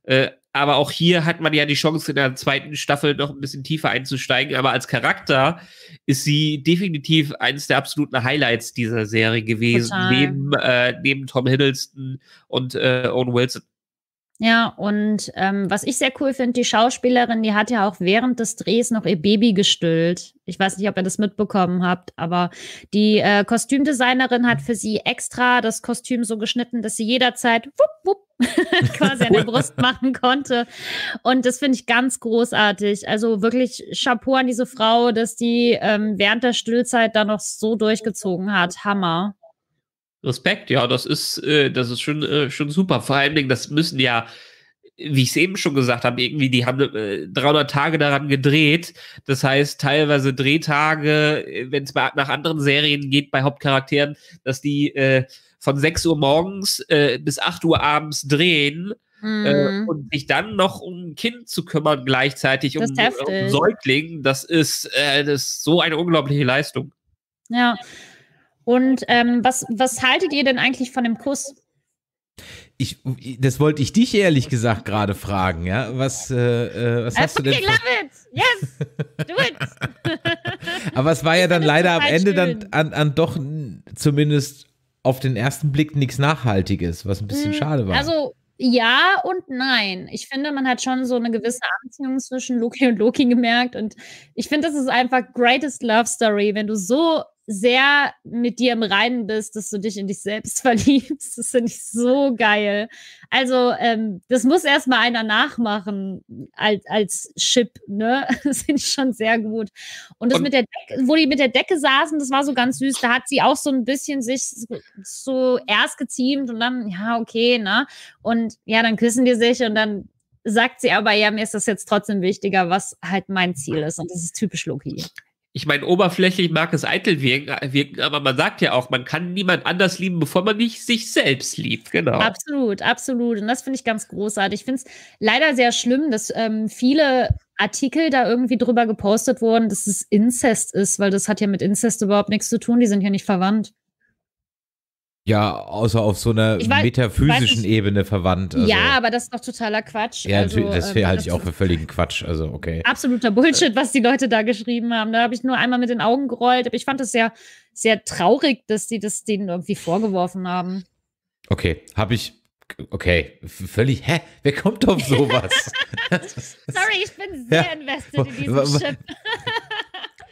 Äh, aber auch hier hat man ja die Chance, in der zweiten Staffel noch ein bisschen tiefer einzusteigen. Aber als Charakter ist sie definitiv eines der absoluten Highlights dieser Serie gewesen, neben, äh, neben Tom Hiddleston und äh, Owen Wilson. Ja, und ähm, was ich sehr cool finde, die Schauspielerin, die hat ja auch während des Drehs noch ihr Baby gestillt. Ich weiß nicht, ob ihr das mitbekommen habt, aber die äh, Kostümdesignerin hat für sie extra das Kostüm so geschnitten, dass sie jederzeit wupp, wupp, quasi an der Brust machen konnte. Und das finde ich ganz großartig. Also wirklich Chapeau an diese Frau, dass die ähm, während der Stillzeit da noch so durchgezogen hat. Hammer. Respekt, ja, das ist, äh, das ist schon, äh, schon super. Vor allen Dingen, das müssen ja, wie ich es eben schon gesagt habe, irgendwie, die haben äh, 300 Tage daran gedreht. Das heißt, teilweise Drehtage, äh, wenn es nach anderen Serien geht, bei Hauptcharakteren, dass die äh, von 6 Uhr morgens äh, bis 8 Uhr abends drehen. Mhm. und sich dann noch um ein Kind zu kümmern, gleichzeitig um, um Säugling, das ist, das ist so eine unglaubliche Leistung. Ja, und ähm, was, was haltet ihr denn eigentlich von dem Kuss? Ich, das wollte ich dich ehrlich gesagt gerade fragen, ja. Was, äh, äh was hast du denn? love it! Yes! Do it! Aber es war ja dann leider am Ende schön. dann an, an doch zumindest auf den ersten Blick nichts Nachhaltiges, was ein bisschen mm, schade war. Also ja und nein. Ich finde, man hat schon so eine gewisse Anziehung zwischen Loki und Loki gemerkt. Und ich finde, das ist einfach greatest love story, wenn du so sehr mit dir im Reinen bist, dass du dich in dich selbst verliebst. Das finde ich so geil. Also, ähm, das muss erstmal einer nachmachen als, als Chip, ne? Das finde ich schon sehr gut. Und das Und mit der Decke, wo die mit der Decke saßen, das war so ganz süß. Da hat sie auch so ein bisschen sich so, so erst geziemt und dann, ja, okay, ne? Und ja, dann küssen die sich und dann sagt sie aber, ja, mir ist das jetzt trotzdem wichtiger, was halt mein Ziel ist. Und das ist typisch Loki ich meine, oberflächlich mag es eitel wirken, aber man sagt ja auch, man kann niemand anders lieben, bevor man nicht sich selbst liebt. Genau. Absolut, absolut. Und das finde ich ganz großartig. Ich finde es leider sehr schlimm, dass ähm, viele Artikel da irgendwie drüber gepostet wurden, dass es Inzest ist, weil das hat ja mit Inzest überhaupt nichts zu tun. Die sind ja nicht verwandt. Ja, außer auf so einer weiß, metaphysischen Ebene verwandt. Also. Ja, aber das ist doch totaler Quatsch. Ja, also, das ähm, halte ich auch für völligen Quatsch. Also, okay. Absoluter Bullshit, was die Leute da geschrieben haben. Da habe ich nur einmal mit den Augen gerollt. Aber ich fand es sehr, sehr traurig, dass die das denen irgendwie vorgeworfen haben. Okay, habe ich. Okay, völlig. Hä? Wer kommt auf sowas? Sorry, ich bin sehr ja. invested in diesen Chip.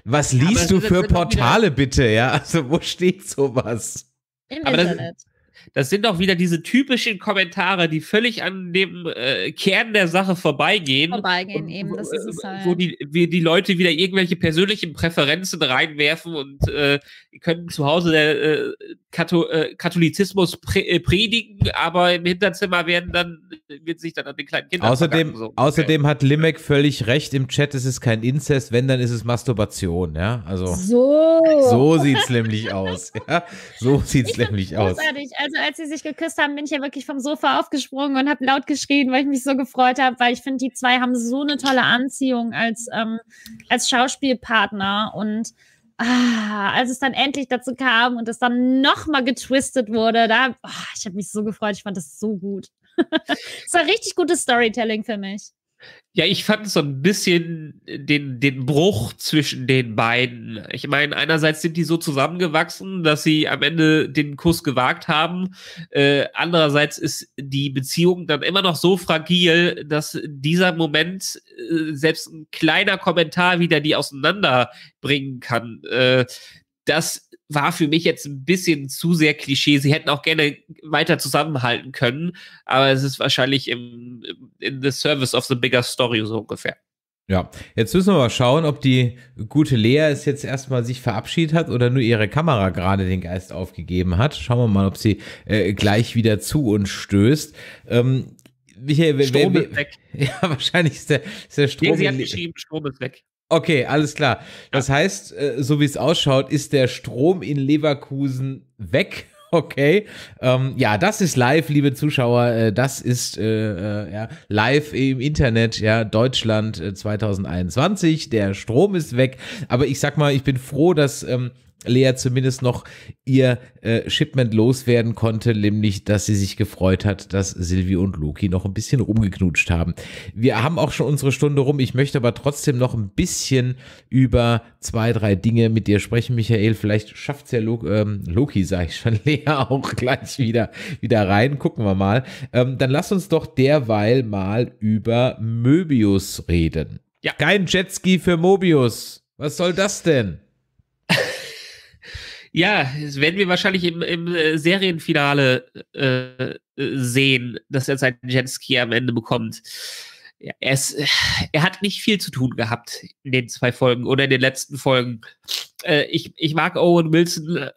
Was liest du für Portale bitte? Ja, also wo steht sowas? Im Aber Internet. Das, das sind doch wieder diese typischen Kommentare, die völlig an dem äh, Kern der Sache vorbeigehen. Vorbeigehen, eben, das ist es halt. Wo die, wie die Leute wieder irgendwelche persönlichen Präferenzen reinwerfen und äh, können zu Hause der äh, Kathol äh, Katholizismus pre äh, predigen, aber im Hinterzimmer werden dann, wird sich dann an den kleinen Kindern Außerdem, so. außerdem hat Limek völlig recht im Chat, es ist kein Inzest, wenn, dann ist es Masturbation, ja. Also so, so sieht's nämlich aus. Ja? So sieht's nämlich aus. Also als sie sich geküsst haben, bin ich ja wirklich vom Sofa aufgesprungen und habe laut geschrien, weil ich mich so gefreut habe, weil ich finde, die zwei haben so eine tolle Anziehung als, ähm, als Schauspielpartner und ah, als es dann endlich dazu kam und es dann nochmal getwistet wurde, da, oh, ich habe mich so gefreut, ich fand das so gut. Es war richtig gutes Storytelling für mich. Ja, ich fand so ein bisschen den, den Bruch zwischen den beiden. Ich meine, einerseits sind die so zusammengewachsen, dass sie am Ende den Kuss gewagt haben. Äh, andererseits ist die Beziehung dann immer noch so fragil, dass dieser Moment äh, selbst ein kleiner Kommentar wieder die auseinanderbringen kann. Äh, das war für mich jetzt ein bisschen zu sehr Klischee. Sie hätten auch gerne weiter zusammenhalten können, aber es ist wahrscheinlich im, in the service of the bigger story so ungefähr. Ja, jetzt müssen wir mal schauen, ob die gute Lea es jetzt erstmal sich verabschiedet hat oder nur ihre Kamera gerade den Geist aufgegeben hat. Schauen wir mal, ob sie äh, gleich wieder zu uns stößt. Ähm, Michael, Strom wer, wer, ist weg. Ja, wahrscheinlich ist der, ist der Strom. Nee, sie hat geschrieben, Strom ist weg. Okay, alles klar. Das ja. heißt, äh, so wie es ausschaut, ist der Strom in Leverkusen weg. Okay, ähm, ja, das ist live, liebe Zuschauer. Äh, das ist äh, äh, ja, live im Internet, ja, Deutschland äh, 2021. Der Strom ist weg, aber ich sag mal, ich bin froh, dass ähm, Lea zumindest noch ihr äh, Shipment loswerden konnte, nämlich, dass sie sich gefreut hat, dass Silvi und Loki noch ein bisschen rumgeknutscht haben. Wir haben auch schon unsere Stunde rum. Ich möchte aber trotzdem noch ein bisschen über zwei, drei Dinge mit dir sprechen, Michael. Vielleicht schafft's ja Lo ähm, Loki, sage ich schon, Lea auch gleich wieder, wieder rein. Gucken wir mal. Ähm, dann lass uns doch derweil mal über Möbius reden. Ja. Kein Jetski für Mobius. Was soll das denn? Ja, das werden wir wahrscheinlich im, im äh, Serienfinale äh, sehen, dass er seinen Jetski am Ende bekommt. Ja, er, ist, er hat nicht viel zu tun gehabt in den zwei Folgen oder in den letzten Folgen. Äh, ich, ich mag Owen Wilson.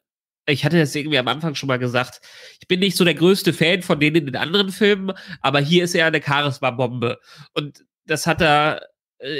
Ich hatte das irgendwie am Anfang schon mal gesagt. Ich bin nicht so der größte Fan von denen in den anderen Filmen, aber hier ist er eine Charisma-Bombe. Und das hat er äh,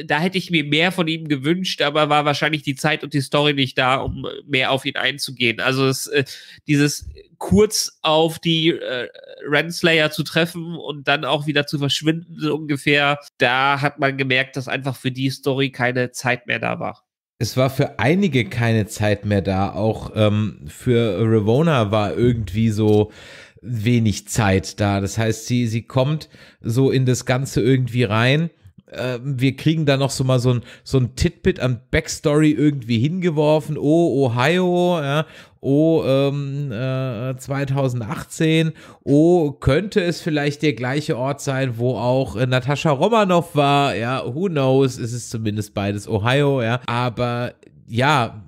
da hätte ich mir mehr von ihm gewünscht, aber war wahrscheinlich die Zeit und die Story nicht da, um mehr auf ihn einzugehen. Also es, äh, dieses kurz auf die äh, Renslayer zu treffen und dann auch wieder zu verschwinden so ungefähr, da hat man gemerkt, dass einfach für die Story keine Zeit mehr da war. Es war für einige keine Zeit mehr da. Auch ähm, für Ravona war irgendwie so wenig Zeit da. Das heißt, sie, sie kommt so in das Ganze irgendwie rein äh, wir kriegen da noch so mal so ein, so ein Titbit an Backstory irgendwie hingeworfen. Oh, Ohio, ja. Oh, ähm, äh, 2018. Oh, könnte es vielleicht der gleiche Ort sein, wo auch äh, Natascha Romanoff war? Ja, who knows? Es ist zumindest beides Ohio, ja. Aber ja,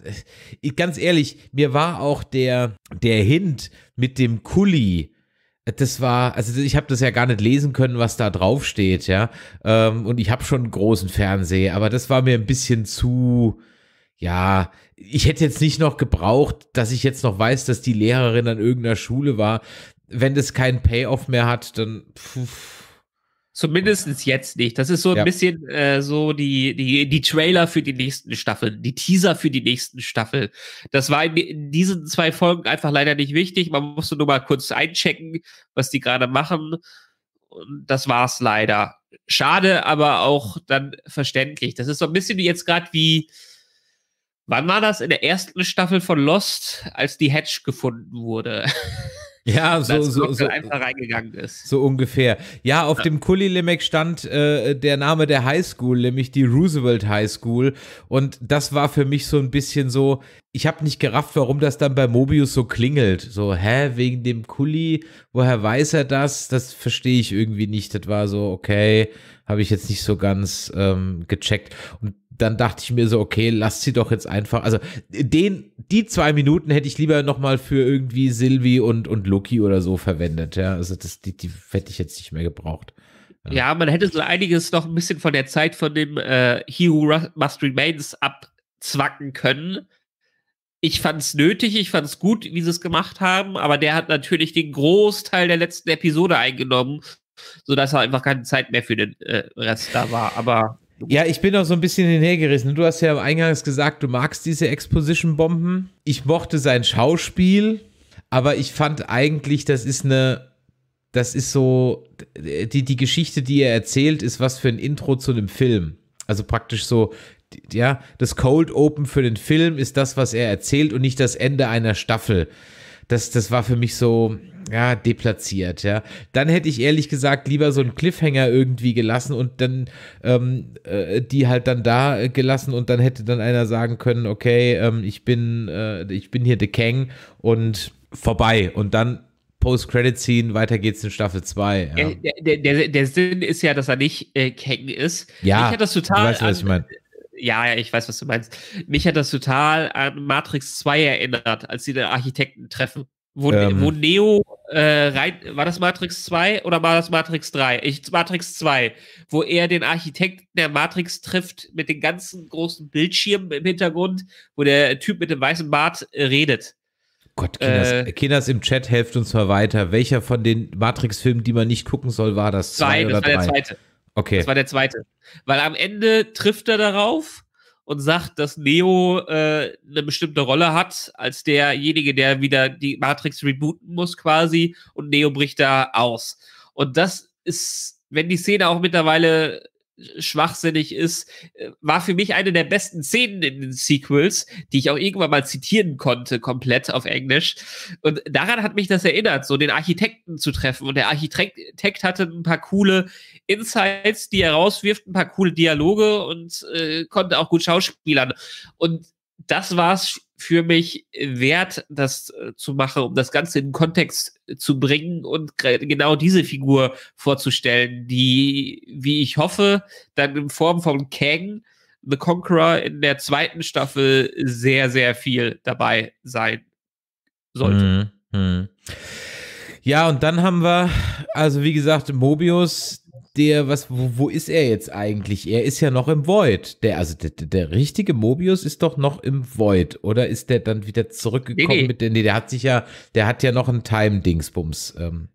ich, ganz ehrlich, mir war auch der, der Hint mit dem Kuli das war, also ich habe das ja gar nicht lesen können, was da drauf steht, ja. Ähm, und ich habe schon einen großen Fernseher, aber das war mir ein bisschen zu, ja, ich hätte jetzt nicht noch gebraucht, dass ich jetzt noch weiß, dass die Lehrerin an irgendeiner Schule war. Wenn das keinen Payoff mehr hat, dann. Pff, Zumindest jetzt nicht. Das ist so ein ja. bisschen äh, so die, die, die Trailer für die nächsten Staffeln, die Teaser für die nächsten Staffel. Das war in, in diesen zwei Folgen einfach leider nicht wichtig. Man musste nur mal kurz einchecken, was die gerade machen. Und das war's leider. Schade, aber auch dann verständlich. Das ist so ein bisschen jetzt gerade wie, wann war das? In der ersten Staffel von Lost, als die Hedge gefunden wurde. Ja, so, so, so einfach reingegangen ist. So ungefähr. Ja, auf ja. dem Kulli-Limerick stand äh, der Name der Highschool, nämlich die Roosevelt High School. Und das war für mich so ein bisschen so, ich habe nicht gerafft, warum das dann bei Mobius so klingelt. So, hä, wegen dem Kulli, woher weiß er das? Das verstehe ich irgendwie nicht. Das war so, okay, habe ich jetzt nicht so ganz ähm, gecheckt. Und dann dachte ich mir so, okay, lasst sie doch jetzt einfach. Also den, die zwei Minuten hätte ich lieber nochmal für irgendwie Sylvie und, und Loki oder so verwendet. Ja, also das, die, die hätte ich jetzt nicht mehr gebraucht. Ja. man hätte so einiges noch ein bisschen von der Zeit von dem äh, He Who Must Remains abzwacken können. Ich fand es nötig, ich fand es gut, wie sie es gemacht haben, aber der hat natürlich den Großteil der letzten Episode eingenommen, sodass er einfach keine Zeit mehr für den äh, Rest da war. Aber ja, ich bin auch so ein bisschen hinhergerissen. Du hast ja eingangs gesagt, du magst diese Exposition-Bomben. Ich mochte sein Schauspiel, aber ich fand eigentlich, das ist eine, das ist so, die, die Geschichte, die er erzählt, ist was für ein Intro zu einem Film. Also praktisch so, ja, das Cold Open für den Film ist das, was er erzählt und nicht das Ende einer Staffel. Das, das war für mich so, ja, deplatziert, ja. Dann hätte ich ehrlich gesagt lieber so einen Cliffhanger irgendwie gelassen und dann ähm, äh, die halt dann da gelassen und dann hätte dann einer sagen können, okay, ähm, ich bin, äh, ich bin hier The Kang und vorbei und dann Post-Credit-Scene, weiter geht's in Staffel 2. Ja. Der, der, der, der, Sinn ist ja, dass er nicht äh, Kang ist. Ja, ich das total weißt, was ich meine Ja, ja, ich weiß, was du meinst. Mich hat das total an Matrix 2 erinnert, als sie den Architekten treffen. Wo, Ähm. wo Neo äh, rein, war das Matrix 2 oder war das Matrix 3? Ich, Matrix 2, wo er den Architekten der Matrix trifft mit den ganzen großen Bildschirmen im Hintergrund, wo der Typ mit dem weißen Bart äh, redet. Gott, Kinders, Äh. Kinders im Chat, helft uns mal weiter. Welcher von den Matrix-Filmen, die man nicht gucken soll, war das? Zwei, Zwei das oder war der drei? zweite. Okay. Das war der zweite. Weil am Ende trifft er darauf und sagt, dass Neo äh, eine bestimmte Rolle hat, als derjenige, der wieder die Matrix rebooten muss, quasi, und Neo bricht da aus. Und das ist, wenn die Szene auch mittlerweile schwachsinnig ist, äh, war für mich eine der besten Szenen in den Sequels, die ich auch irgendwann mal zitieren konnte, komplett auf Englisch. Und daran hat mich das erinnert, so den Architekten zu treffen. Und der Architekt hatte ein paar coole Insights, die er rauswirft, ein paar coole Dialoge und äh, konnte auch gut schauspielern. Und das war es für mich wert, das äh, zu machen, um das Ganze in Kontext zu bringen und genau diese Figur vorzustellen, die, wie ich hoffe, dann in Form von Kang, The Conqueror in der zweiten Staffel sehr, sehr viel dabei sein sollte. Mhm. Mhm. Ja, und dann haben wir, also wie gesagt, Mobius, der, was, wo, wo ist er jetzt eigentlich? Er ist ja noch im Void. Der, also der, der, richtige Mobius ist doch noch im Void, oder ist der dann wieder zurückgekommen Nee, nee. mit der, nee, der hat sich ja, der hat ja noch ein Time-Dingsbums, ähm,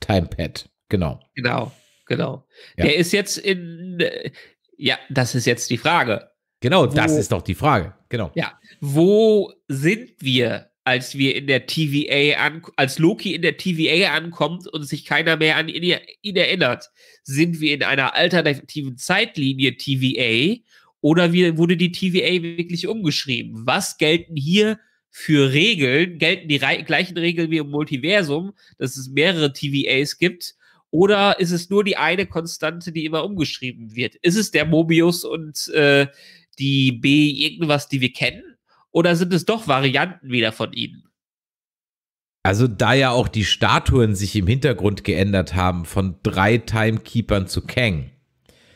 Timepad, genau. Genau, genau. Ja. Der ist jetzt in, äh, ja, das ist jetzt die Frage. Genau, das Wo- ist doch die Frage, genau. Ja, wo sind wir, als wir in der TVA an, als Loki in der TVA ankommt und sich keiner mehr an ihn, ihn erinnert? Sind wir in einer alternativen Zeitlinie TVA oder wir, wurde die TVA wirklich umgeschrieben? Was gelten hier für Regeln? Gelten die rei- gleichen Regeln wie im Multiversum, dass es mehrere TVAs gibt? Oder ist es nur die eine Konstante, die immer umgeschrieben wird? Ist es der Mobius und äh, die B irgendwas, die wir kennen? Oder sind es doch Varianten wieder von ihnen? Also da ja auch die Statuen sich im Hintergrund geändert haben von drei Timekeepern zu Kang,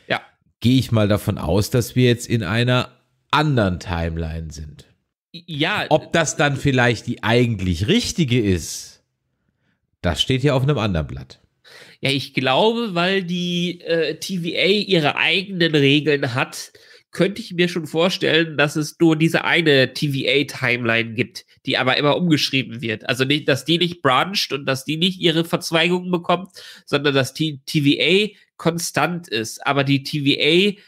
Ja. gehe ich mal davon aus, dass wir jetzt in einer anderen Timeline sind. Ja, Ob das dann vielleicht die eigentlich richtige ist, das steht ja auf einem anderen Blatt. ja, ich glaube, weil die äh, TVA ihre eigenen Regeln hat, könnte ich mir schon vorstellen, dass es nur diese eine TVA-Timeline gibt, die aber immer umgeschrieben wird. Also nicht, dass die nicht branched und dass die nicht ihre Verzweigungen bekommt, sondern dass die TVA konstant ist, aber die TVA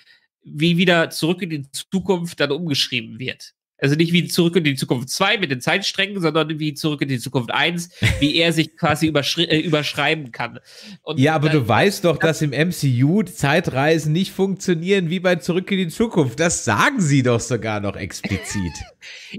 wie wieder zurück in die Zukunft dann umgeschrieben wird. Also nicht wie zurück in die Zukunft 2 mit den Zeitsträngen, sondern wie zurück in die Zukunft 1, wie er sich quasi äh, überschreiben kann. Und Ja, aber du weißt doch, dass im MCU Zeitreisen nicht funktionieren wie bei Zurück in die Zukunft. Das sagen sie doch sogar noch explizit.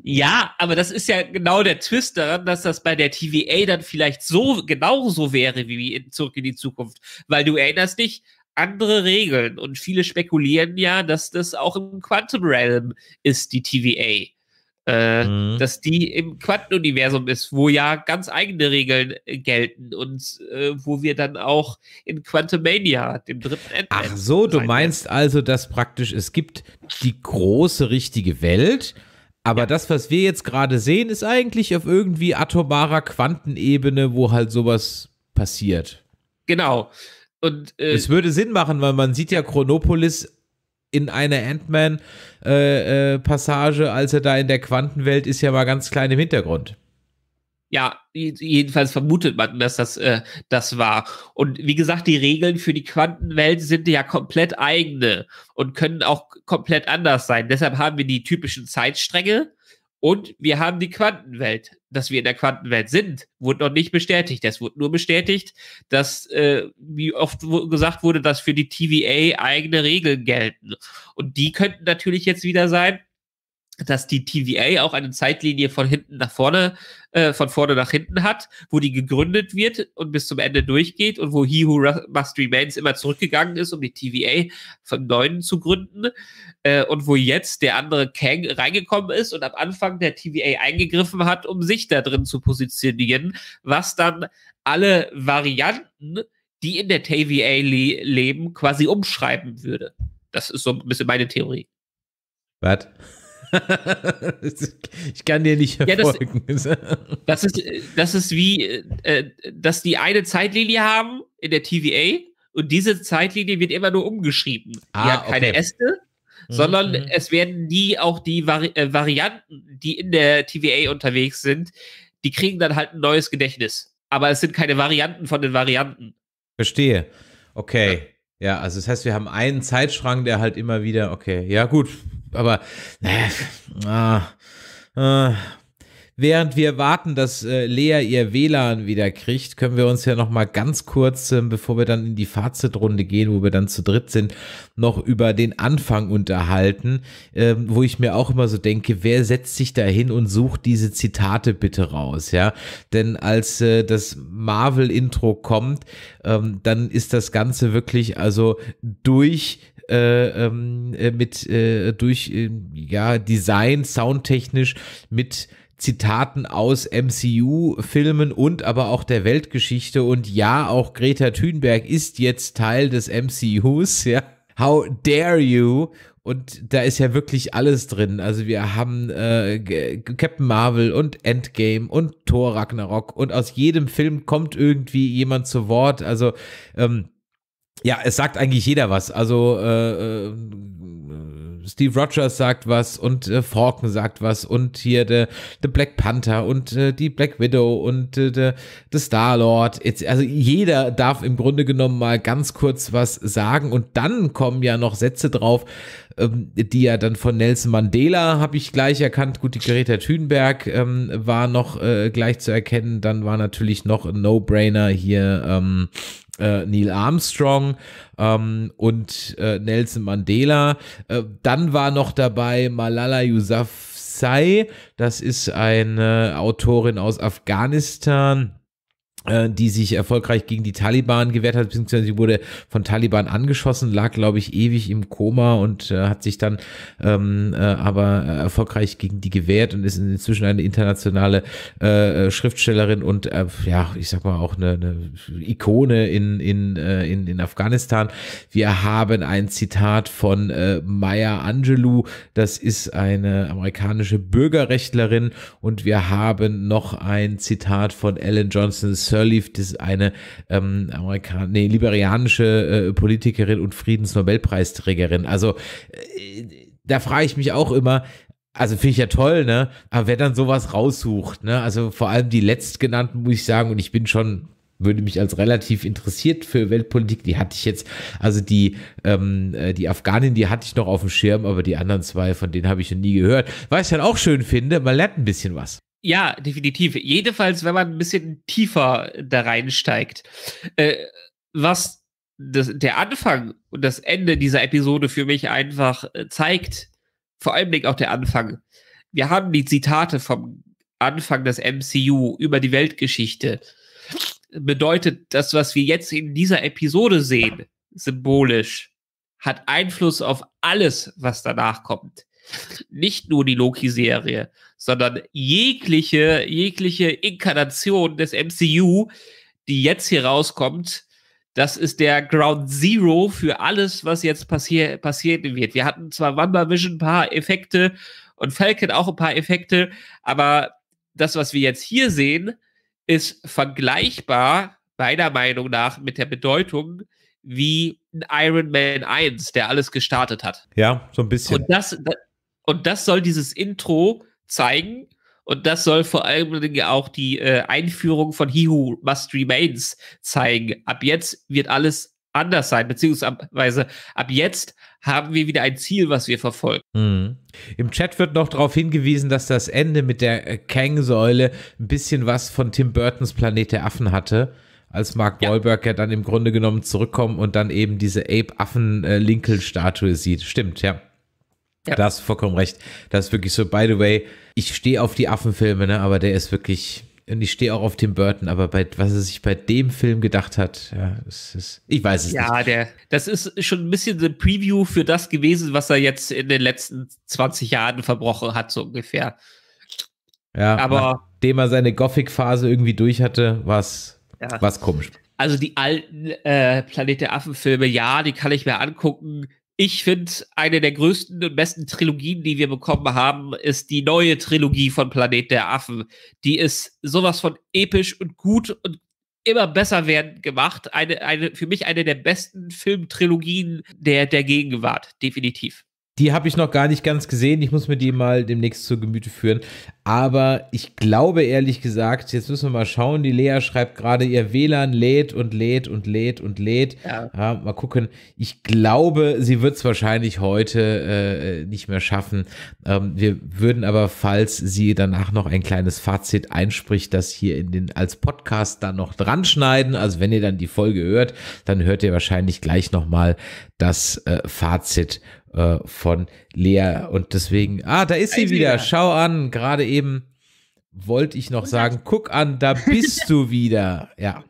Ja, aber das ist ja genau der Twist daran, dass das bei der TVA dann vielleicht so genauso wäre wie in Zurück in die Zukunft. Weil du erinnerst dich, andere Regeln und viele spekulieren ja, dass das auch im Quantum Realm ist, die TVA. Äh, Mhm. Dass die im Quantenuniversum ist, wo ja ganz eigene Regeln äh, gelten und äh, wo wir dann auch in Quantumania, dem dritten Ant-Man, Ach so, du meinst also, dass praktisch es gibt die große richtige Welt, aber das, was wir jetzt gerade sehen, ist eigentlich auf irgendwie atomarer Quantenebene, wo halt sowas passiert. Genau. Und äh, Es würde Sinn machen, weil man sieht ja Chronopolis in einer Ant-Man-Passage, als er da in der Quantenwelt ist, ja mal ganz klein im Hintergrund. Ja, jedenfalls vermutet man, dass das äh, das war. Und wie gesagt, die Regeln für die Quantenwelt sind ja komplett eigene und können auch komplett anders sein. Deshalb haben wir die typischen Zeitstränge und wir haben die Quantenwelt. Dass wir in der Quantenwelt sind, wurde noch nicht bestätigt. Es wurde nur bestätigt, dass, äh, wie oft gesagt wurde, dass für die TVA eigene Regeln gelten. Und die könnten natürlich jetzt wieder sein, dass die TVA auch eine Zeitlinie von hinten nach vorne, äh, von vorne nach hinten hat, wo die gegründet wird und bis zum Ende durchgeht und wo He Who Must Remains immer zurückgegangen ist, um die TVA von Neuem zu gründen äh, und wo jetzt der andere Kang reingekommen ist und am Anfang der TVA eingegriffen hat, um sich da drin zu positionieren, was dann alle Varianten, die in der TVA le leben, quasi umschreiben würde. Das ist so ein bisschen meine Theorie. Was? ich kann dir nicht Ja, das- folgen. Das ist, das ist wie, äh, dass die eine Zeitlinie haben in der TVA und diese Zeitlinie wird immer nur umgeschrieben. Die Ah, hat keine okay. Äste, sondern Mhm. es werden die auch die Vari äh, Varianten, die in der TVA unterwegs sind, die kriegen dann halt ein neues Gedächtnis. Aber es sind keine Varianten von den Varianten. Verstehe. Okay. Ja, also das heißt, wir haben einen Zeitstrang, der halt immer wieder, okay, ja gut, aber ah, ah. während wir warten, dass äh, Lea ihr WLAN wieder kriegt, können wir uns ja noch mal ganz kurz, ähm, bevor wir dann in die Fazitrunde gehen, wo wir dann zu dritt sind, noch über den Anfang unterhalten, ähm, wo ich mir auch immer so denke, wer setzt sich da hin und sucht diese Zitate bitte raus, ja? Denn als äh, das Marvel-Intro kommt, ähm, dann ist das Ganze wirklich also durch äh, ähm, äh, mit äh, durch äh, ja Design, soundtechnisch mit Zitaten aus MCU-Filmen und aber auch der Weltgeschichte und ja, auch Greta Thunberg ist jetzt Teil des MCUs, ja. How dare you? Und da ist ja wirklich alles drin. Also wir haben äh, Captain Marvel und Endgame und Thor Ragnarok und aus jedem Film kommt irgendwie jemand zu Wort. Also ähm, ja, es sagt eigentlich jeder was. Also äh, äh, Steve Rogers sagt was und äh, Falcon sagt was und hier der der Black Panther und äh, die Black Widow und äh, der der Star Lord. Also jeder darf im Grunde genommen mal ganz kurz was sagen und dann kommen ja noch Sätze drauf, ähm, die ja dann von Nelson Mandela habe ich gleich erkannt. Gut, die Greta Thunberg ähm, war noch äh, gleich zu erkennen. Dann war natürlich noch ein No-Brainer hier. Ähm, äh, Neil Armstrong ähm, und äh, Nelson Mandela. Äh, dann war noch dabei Malala Yousafzai. Das ist eine Autorin aus Afghanistan die sich erfolgreich gegen die Taliban gewehrt hat, beziehungsweise sie wurde von Taliban angeschossen, lag, glaube ich, ewig im Koma und äh, hat sich dann ähm, äh, aber äh, erfolgreich gegen die gewehrt und ist inzwischen eine internationale äh, äh, Schriftstellerin und äh, ja, ich sag mal auch eine, eine Ikone in, in, äh, in, in Afghanistan. Wir haben ein Zitat von äh, Maya Angelou, das ist eine amerikanische Bürgerrechtlerin und wir haben noch ein Zitat von Ellen Johnson Sirleaf, das ist eine ähm, Amerikan nee, liberianische äh, Politikerin und Friedensnobelpreisträgerin. Also äh, da frage ich mich auch immer, also finde ich ja toll, ne? Aber wer dann sowas raussucht, ne? Also vor allem die letztgenannten, muss ich sagen, und ich bin schon würde mich als relativ interessiert für Weltpolitik. Die hatte ich jetzt, also die, ähm, äh, die Afghanin, die hatte ich noch auf dem Schirm, aber die anderen zwei, von denen habe ich noch nie gehört. Was ich dann auch schön finde, man lernt ein bisschen was. Ja, definitiv. Jedenfalls, wenn man ein bisschen tiefer da reinsteigt. Äh, was das, der Anfang und das Ende dieser Episode für mich einfach äh, zeigt, vor allem auch der Anfang. Wir haben die Zitate vom Anfang des MCU über die Weltgeschichte. Bedeutet, das, was wir jetzt in dieser Episode sehen, symbolisch, hat Einfluss auf alles, was danach kommt. Nicht nur die Loki-Serie, sondern jegliche, jegliche Inkarnation des MCU, die jetzt hier rauskommt, das ist der Ground Zero für alles, was jetzt passier passieren wird. Wir hatten zwar WandaVision ein paar Effekte und Falcon auch ein paar Effekte, aber das, was wir jetzt hier sehen, ist vergleichbar, meiner Meinung nach, mit der Bedeutung wie ein Iron Man 1, der alles gestartet hat. Ja, so ein bisschen. Und das, da- und das soll dieses Intro zeigen. Und das soll vor allem auch die äh, Einführung von He Who Must Remains zeigen. Ab jetzt wird alles anders sein, beziehungsweise ab jetzt haben wir wieder ein Ziel, was wir verfolgen. Mhm. Im Chat wird noch darauf hingewiesen, dass das Ende mit der äh, Kang-Säule ein bisschen was von Tim Burtons Planet der Affen hatte, als Mark Ja. Wahlberg ja dann im Grunde genommen zurückkommt und dann eben diese Ape-Affen-Lincoln-Statue sieht. Stimmt, ja. Ja. Da hast du vollkommen recht. Das ist wirklich so, by the way, ich stehe auf die Affenfilme, ne, aber der ist wirklich, und ich stehe auch auf Tim Burton, aber bei, was er sich bei dem Film gedacht hat, ja, es ist, ich weiß es nicht. Ja, der, das ist schon ein bisschen eine Preview für das gewesen, was er jetzt in den letzten 20 Jahren verbrochen hat, so ungefähr. Ja, Aber nachdem er seine Gothic-Phase irgendwie durch hatte, war es ja. komisch. Also die alten äh, Planet der Affen-Filme, ja, die kann ich mir angucken. Ich finde, eine der größten und besten Trilogien, die wir bekommen haben, ist die neue Trilogie von Planet der Affen. Die ist sowas von episch und gut und immer besser werden gemacht. Eine, eine, für mich eine der besten Filmtrilogien der, der Gegenwart, definitiv. Die habe ich noch gar nicht ganz gesehen. Ich muss mir die mal demnächst zu Gemüte führen. Aber ich glaube ehrlich gesagt, jetzt müssen wir mal schauen. Die Lea schreibt gerade, ihr WLAN lädt und lädt und lädt und lädt. Ja. ja mal gucken. Ich glaube, sie wird es wahrscheinlich heute äh, nicht mehr schaffen. Ähm, wir würden aber, falls sie danach noch ein kleines Fazit einspricht, das hier in den als Podcast dann noch dran schneiden. Also wenn ihr dann die Folge hört, dann hört ihr wahrscheinlich gleich noch mal das äh, Fazit äh, von Lea. Und deswegen, ah, da ist sie wieder. Schau an, gerade eben wollte ich noch sagen, guck an, da bist du wieder. Ja.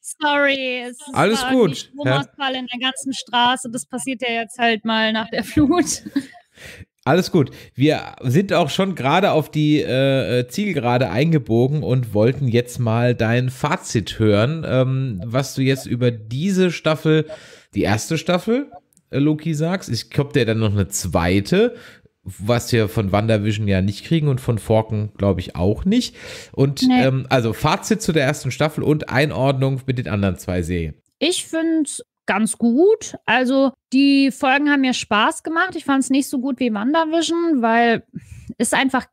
Sorry, es ist alles gut. Stromausfall ja. in der ganzen Straße. Das passiert ja jetzt halt mal nach der Flut. Alles gut. Wir sind auch schon gerade auf die äh, Zielgerade eingebogen und wollten jetzt mal dein Fazit hören, ähm, was du jetzt über diese Staffel, die erste Staffel, Loki sagst. Ich glaube, der dann noch eine zweite, was wir von WandaVision ja nicht kriegen und von Forken, glaube ich, auch nicht. Und nee. ähm, also Fazit zu der ersten Staffel und Einordnung mit den anderen zwei Serien. Ich finde ganz gut. Also die Folgen haben mir Spaß gemacht. Ich fand es nicht so gut wie WandaVision, weil es einfach,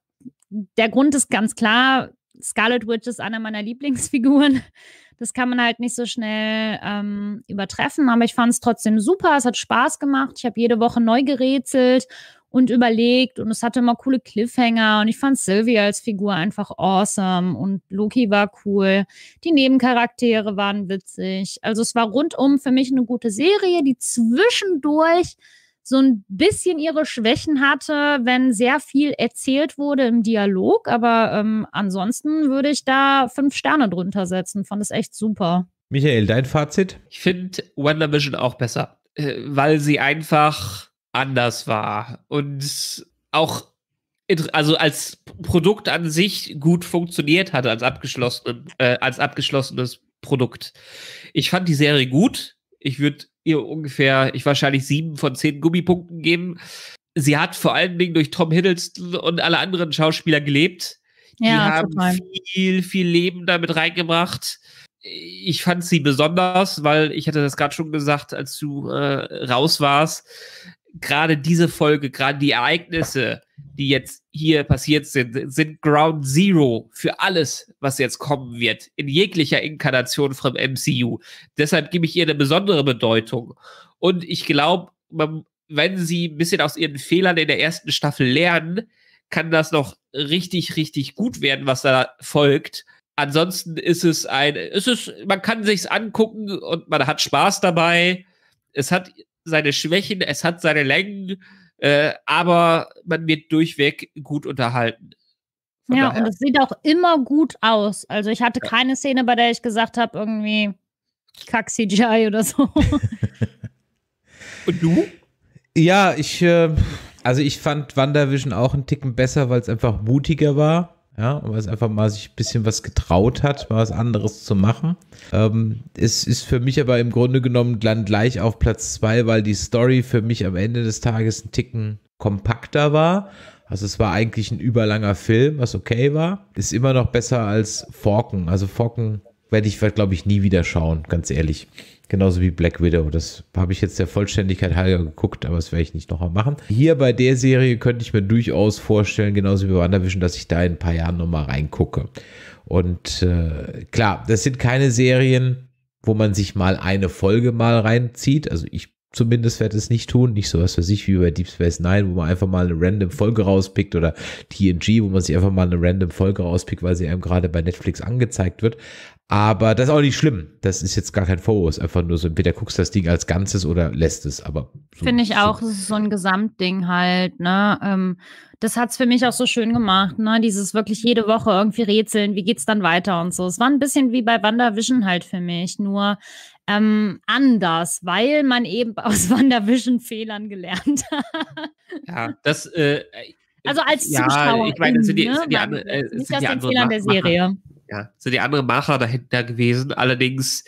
der Grund ist ganz klar, Scarlet Witch ist einer meiner Lieblingsfiguren. Das kann man halt nicht so schnell ähm, übertreffen, aber ich fand es trotzdem super. Es hat Spaß gemacht. Ich habe jede Woche neu gerätselt und überlegt und es hatte immer coole Cliffhanger und ich fand Sylvia als Figur einfach awesome und Loki war cool. Die Nebencharaktere waren witzig. Also es war rundum für mich eine gute Serie, die zwischendurch so ein bisschen ihre Schwächen hatte, wenn sehr viel erzählt wurde im Dialog. Aber ähm, ansonsten würde ich da fünf Sterne drunter setzen. Fand es echt super. Michael, dein Fazit? Ich finde WandaVision auch besser, äh, weil sie einfach anders war und auch also als Produkt an sich gut funktioniert hat als abgeschlossen äh, als abgeschlossenes Produkt. Ich fand die Serie gut. Ich würde ihr ungefähr, ich wahrscheinlich sieben von zehn Gummipunkten geben. Sie hat vor allen Dingen durch Tom Hiddleston und alle anderen Schauspieler gelebt. Die ja, haben total. viel, viel Leben damit reingebracht. Ich fand sie besonders, weil ich hatte das gerade schon gesagt, als du äh, raus warst. Gerade diese Folge, gerade die Ereignisse, die jetzt hier passiert sind, sind Ground Zero für alles, was jetzt kommen wird, in jeglicher Inkarnation vom MCU. Deshalb gebe ich ihr eine besondere Bedeutung. Und ich glaube, wenn sie ein bisschen aus ihren Fehlern in der ersten Staffel lernen, kann das noch richtig, richtig gut werden, was da folgt. Ansonsten ist es ein, ist man kann sich's angucken und man hat Spaß dabei. Es hat seine Schwächen, es hat seine Längen äh, aber man wird durchweg gut unterhalten. Von ja, daher. und es sieht auch immer gut aus. Also ich hatte ja. keine Szene, bei der ich gesagt habe, irgendwie Kack CGI oder so. und du? Ja, ich, äh, also ich fand WandaVision auch einen Ticken besser, weil es einfach mutiger war. Ja, weil es einfach mal sich ein bisschen was getraut hat, mal was anderes zu machen. Ähm, es ist für mich aber im Grunde genommen dann gleich auf Platz zwei, weil die Story für mich am Ende des Tages ein Ticken kompakter war. Also es war eigentlich ein überlanger Film, was okay war. Ist immer noch besser als Forken. Also Forken werde ich, glaube ich, nie wieder schauen, ganz ehrlich. Genauso wie Black Widow. Das habe ich jetzt der Vollständigkeit halber geguckt, aber das werde ich nicht nochmal machen. Hier bei der Serie könnte ich mir durchaus vorstellen, genauso wie bei WandaVision, dass ich da in ein paar Jahren nochmal reingucke. Und äh, klar, das sind keine Serien, wo man sich mal eine Folge mal reinzieht. Also ich zumindest werde es nicht tun. Nicht so was für sich wie bei Deep Space Nine, wo man einfach mal eine random Folge rauspickt oder TNG, wo man sich einfach mal eine random Folge rauspickt, weil sie einem gerade bei Netflix angezeigt wird. Aber das ist auch nicht schlimm. Das ist jetzt gar kein Vorwurf. Einfach nur so, entweder guckst das Ding als Ganzes oder lässt es. Aber so, finde ich auch, so. es ist so ein Gesamtding halt. Ne? Ähm, das hat es für mich auch so schön gemacht. Ne? Dieses wirklich jede Woche irgendwie rätseln, wie geht's dann weiter und so. Es war ein bisschen wie bei WandaVision halt für mich, nur ähm, anders, weil man eben aus WandaVision-Fehlern gelernt hat. Ja, das. Äh, also als ja, Zuschauer. Ich meine, das sind die, ne? sind die, andere, äh, nicht sind die anderen Fehlern der Serie. Ja, sind die anderen Macher dahinter gewesen. Allerdings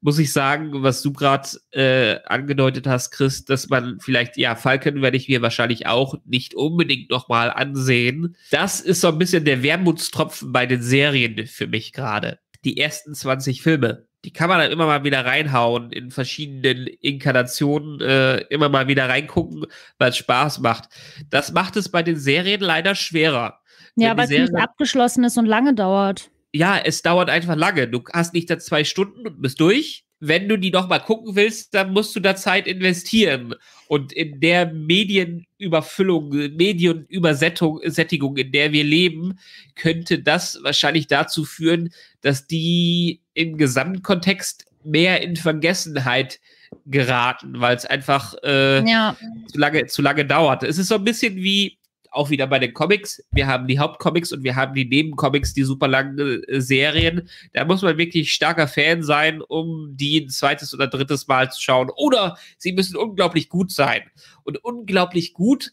muss ich sagen, was du gerade äh, angedeutet hast, Chris, dass man vielleicht, ja, Falcon werde ich mir wahrscheinlich auch nicht unbedingt nochmal ansehen. Das ist so ein bisschen der Wermutstropfen bei den Serien für mich gerade. Die ersten 20 Filme, die kann man dann immer mal wieder reinhauen, in verschiedenen Inkarnationen äh, immer mal wieder reingucken, weil es Spaß macht. Das macht es bei den Serien leider schwerer. Ja, weil es nicht abgeschlossen ist und lange dauert ja, es dauert einfach lange. Du hast nicht da zwei Stunden und bist durch. Wenn du die noch mal gucken willst, dann musst du da Zeit investieren. Und in der Medienüberfüllung, Medienübersättigung, in der wir leben, könnte das wahrscheinlich dazu führen, dass die im Gesamtkontext mehr in Vergessenheit geraten, weil es einfach äh, ja. zu, lange, zu lange dauert. Es ist so ein bisschen wie auch wieder bei den Comics. Wir haben die Hauptcomics und wir haben die Nebencomics, die super langen äh, Serien. Da muss man wirklich starker Fan sein, um die ein zweites oder drittes Mal zu schauen. Oder sie müssen unglaublich gut sein. Und unglaublich gut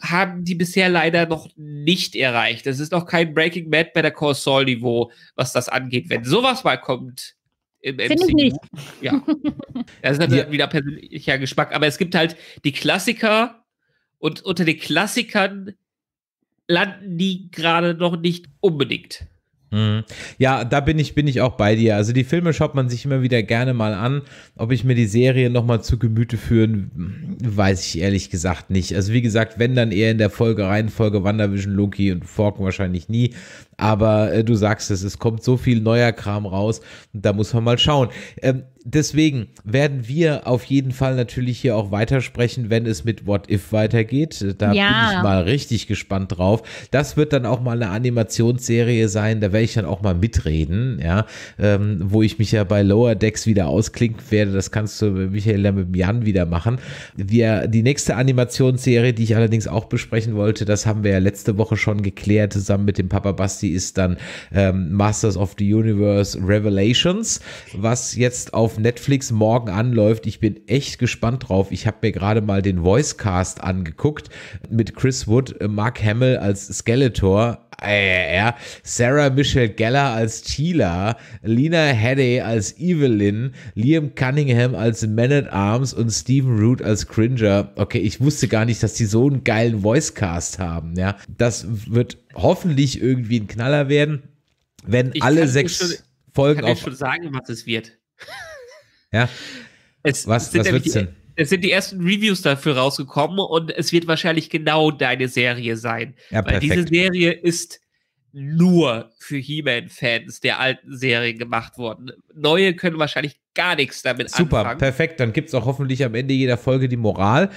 haben die bisher leider noch nicht erreicht. Das ist noch kein Breaking Bad Better Call Saul Niveau, was das angeht. Wenn sowas mal kommt, im Finde ich nicht. Ja. Das ist natürlich wieder persönlicher Geschmack. Aber es gibt halt die Klassiker, und unter den Klassikern landen die gerade noch nicht unbedingt. Mhm. Ja, da bin ich, bin ich auch bei dir. Also die Filme schaut man sich immer wieder gerne mal an. Ob ich mir die Serie nochmal zu Gemüte führen, weiß ich ehrlich gesagt nicht. Also wie gesagt, wenn dann eher in der Folge Reihenfolge WandaVision, Loki und Falcon wahrscheinlich nie. Aber äh, du sagst es, es kommt so viel neuer Kram raus und da muss man mal schauen. Ähm, deswegen werden wir auf jeden Fall natürlich hier auch weitersprechen, wenn es mit What If weitergeht. Da ja. bin ich mal richtig gespannt drauf. Das wird dann auch mal eine Animationsserie sein, da werde ich dann auch mal mitreden, ja, ähm, wo ich mich ja bei Lower Decks wieder ausklinken werde. Das kannst du Michael ja mit Jan wieder machen. Wir, die nächste Animationsserie, die ich allerdings auch besprechen wollte, das haben wir ja letzte Woche schon geklärt, zusammen mit dem Papa Basti ist dann ähm, Masters of the Universe Revelations, was jetzt auf Netflix morgen anläuft. Ich bin echt gespannt drauf. Ich habe mir gerade mal den Voicecast angeguckt mit Chris Wood, äh, Mark Hamill als Skeletor. Äh, ja, Sarah Michelle Geller als Sheila, Lina Headey als Evelyn, Liam Cunningham als Man at Arms und Stephen Root als Cringer. Okay, ich wusste gar nicht, dass die so einen geilen Voicecast haben. Ja, das wird hoffentlich irgendwie ein Knaller werden, wenn ich alle sechs schon, Folgen kann auf. Ich schon sagen, was es wird. Ja. Es was was wird's denn? Es sind die ersten Reviews dafür rausgekommen und es wird wahrscheinlich genau deine Serie sein. Ja, weil diese Serie ist nur für He-Man-Fans der alten Serien gemacht worden. Neue können wahrscheinlich gar nichts damit Super, anfangen. Super, perfekt. Dann gibt es auch hoffentlich am Ende jeder Folge die Moral.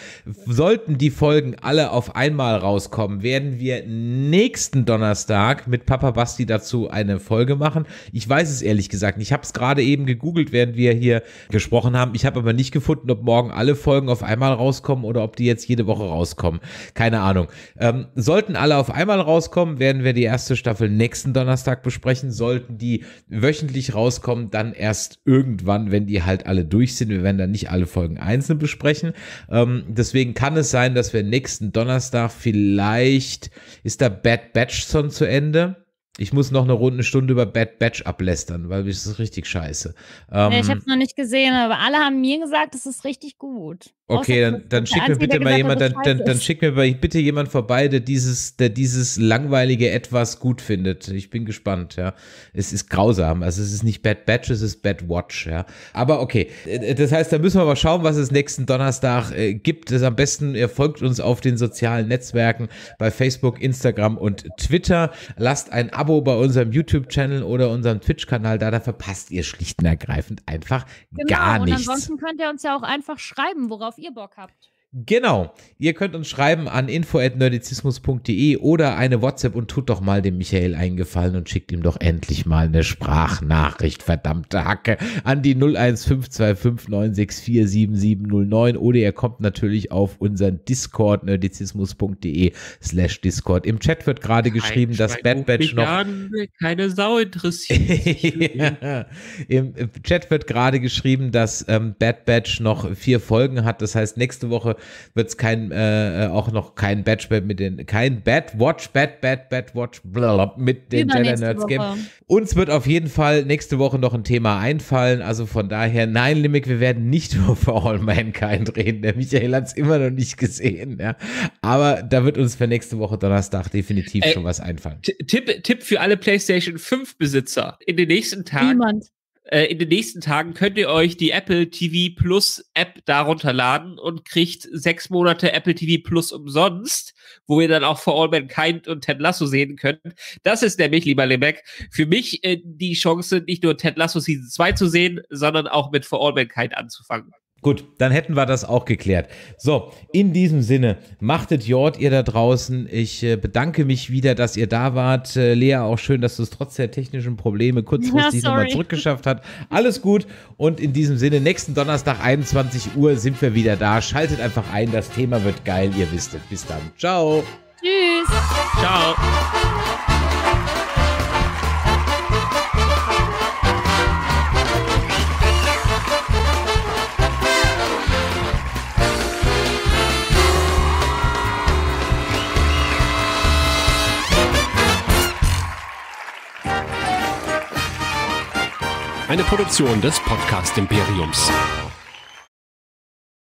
Sollten die Folgen alle auf einmal rauskommen, werden wir nächsten Donnerstag mit Papa Basti dazu eine Folge machen. Ich weiß es ehrlich gesagt. Ich habe es gerade eben gegoogelt, während wir hier gesprochen haben. Ich habe aber nicht gefunden, ob morgen alle Folgen auf einmal rauskommen oder ob die jetzt jede Woche rauskommen. Keine Ahnung. Ähm, sollten alle auf einmal rauskommen, werden wir die erste Staffel nächsten Donnerstag besprechen. Sollten die wöchentlich rauskommen, dann erst irgendwann wenn die halt alle durch sind. Wir werden dann nicht alle Folgen einzeln besprechen. Ähm, deswegen kann es sein, dass wir nächsten Donnerstag vielleicht ist da Bad Batch schon zu Ende. Ich muss noch eine Runde Stunde über Bad Batch ablästern, weil das ist richtig scheiße. Ähm, ich habe es noch nicht gesehen, aber alle haben mir gesagt, es ist richtig gut. Okay, dann, dann schick mir bitte mal jemand, dann, dann, dann schick mir bitte jemand vorbei, der dieses, der dieses langweilige etwas gut findet. Ich bin gespannt, ja. Es ist grausam. Also es ist nicht Bad Batch, es ist Bad Watch, ja. Aber okay. Äh, das heißt, da müssen wir mal schauen, was es nächsten Donnerstag äh, gibt. Das am besten, ihr folgt uns auf den sozialen Netzwerken bei Facebook, Instagram und Twitter. Lasst ein Abo bei unserem YouTube-Channel oder unserem Twitch-Kanal da, da verpasst ihr schlicht und ergreifend einfach genau, gar nichts. Und ansonsten könnt ihr uns ja auch einfach schreiben, worauf worauf ihr Bock habt. Genau. Ihr könnt uns schreiben an info.nerdizismus.de oder eine WhatsApp und tut doch mal dem Michael eingefallen und schickt ihm doch endlich mal eine Sprachnachricht, verdammte Hacke, an die 0152596477709 oder ihr kommt natürlich auf unseren Discord nerdizismus.de slash Discord. Im Chat wird gerade geschrieben, dass Bad Batch noch... An, keine Sau interessiert. ja. Im Chat wird gerade geschrieben, dass ähm, Bad Batch noch vier Folgen hat. Das heißt, nächste Woche wird es kein, äh, auch noch kein Batch mit den, kein Bad Watch, Bad, Bad, Bad Watch, blablabla, mit den Jedi Nerds geben. Uns wird auf jeden Fall nächste Woche noch ein Thema einfallen. Also von daher, nein, Limik, wir werden nicht nur For All Mankind reden. Der Michael hat es immer noch nicht gesehen. Ja. Aber da wird uns für nächste Woche Donnerstag definitiv Ey, schon was einfallen. Tipp, Tipp für alle PlayStation 5 Besitzer. In den nächsten Tagen. Niemand äh, in den nächsten Tagen könnt ihr euch die Apple TV Plus App darunter laden und kriegt sechs Monate Apple TV Plus umsonst, wo ihr dann auch For All Mankind und Ted Lasso sehen könnt. Das ist nämlich, lieber Lebeck, für mich äh, die Chance, nicht nur Ted Lasso Season 2 zu sehen, sondern auch mit For All Mankind anzufangen. Gut, dann hätten wir das auch geklärt. So, in diesem Sinne, machtet Jord ihr da draußen. Ich äh, bedanke mich wieder, dass ihr da wart. Äh, Lea, auch schön, dass du es trotz der technischen Probleme kurzfristig ja, nochmal zurückgeschafft hast. Alles gut. Und in diesem Sinne, nächsten Donnerstag 21 Uhr sind wir wieder da. Schaltet einfach ein, das Thema wird geil, ihr wisst es. Bis dann. Ciao. Tschüss. Ciao. Eine Produktion des Podcast Imperiums.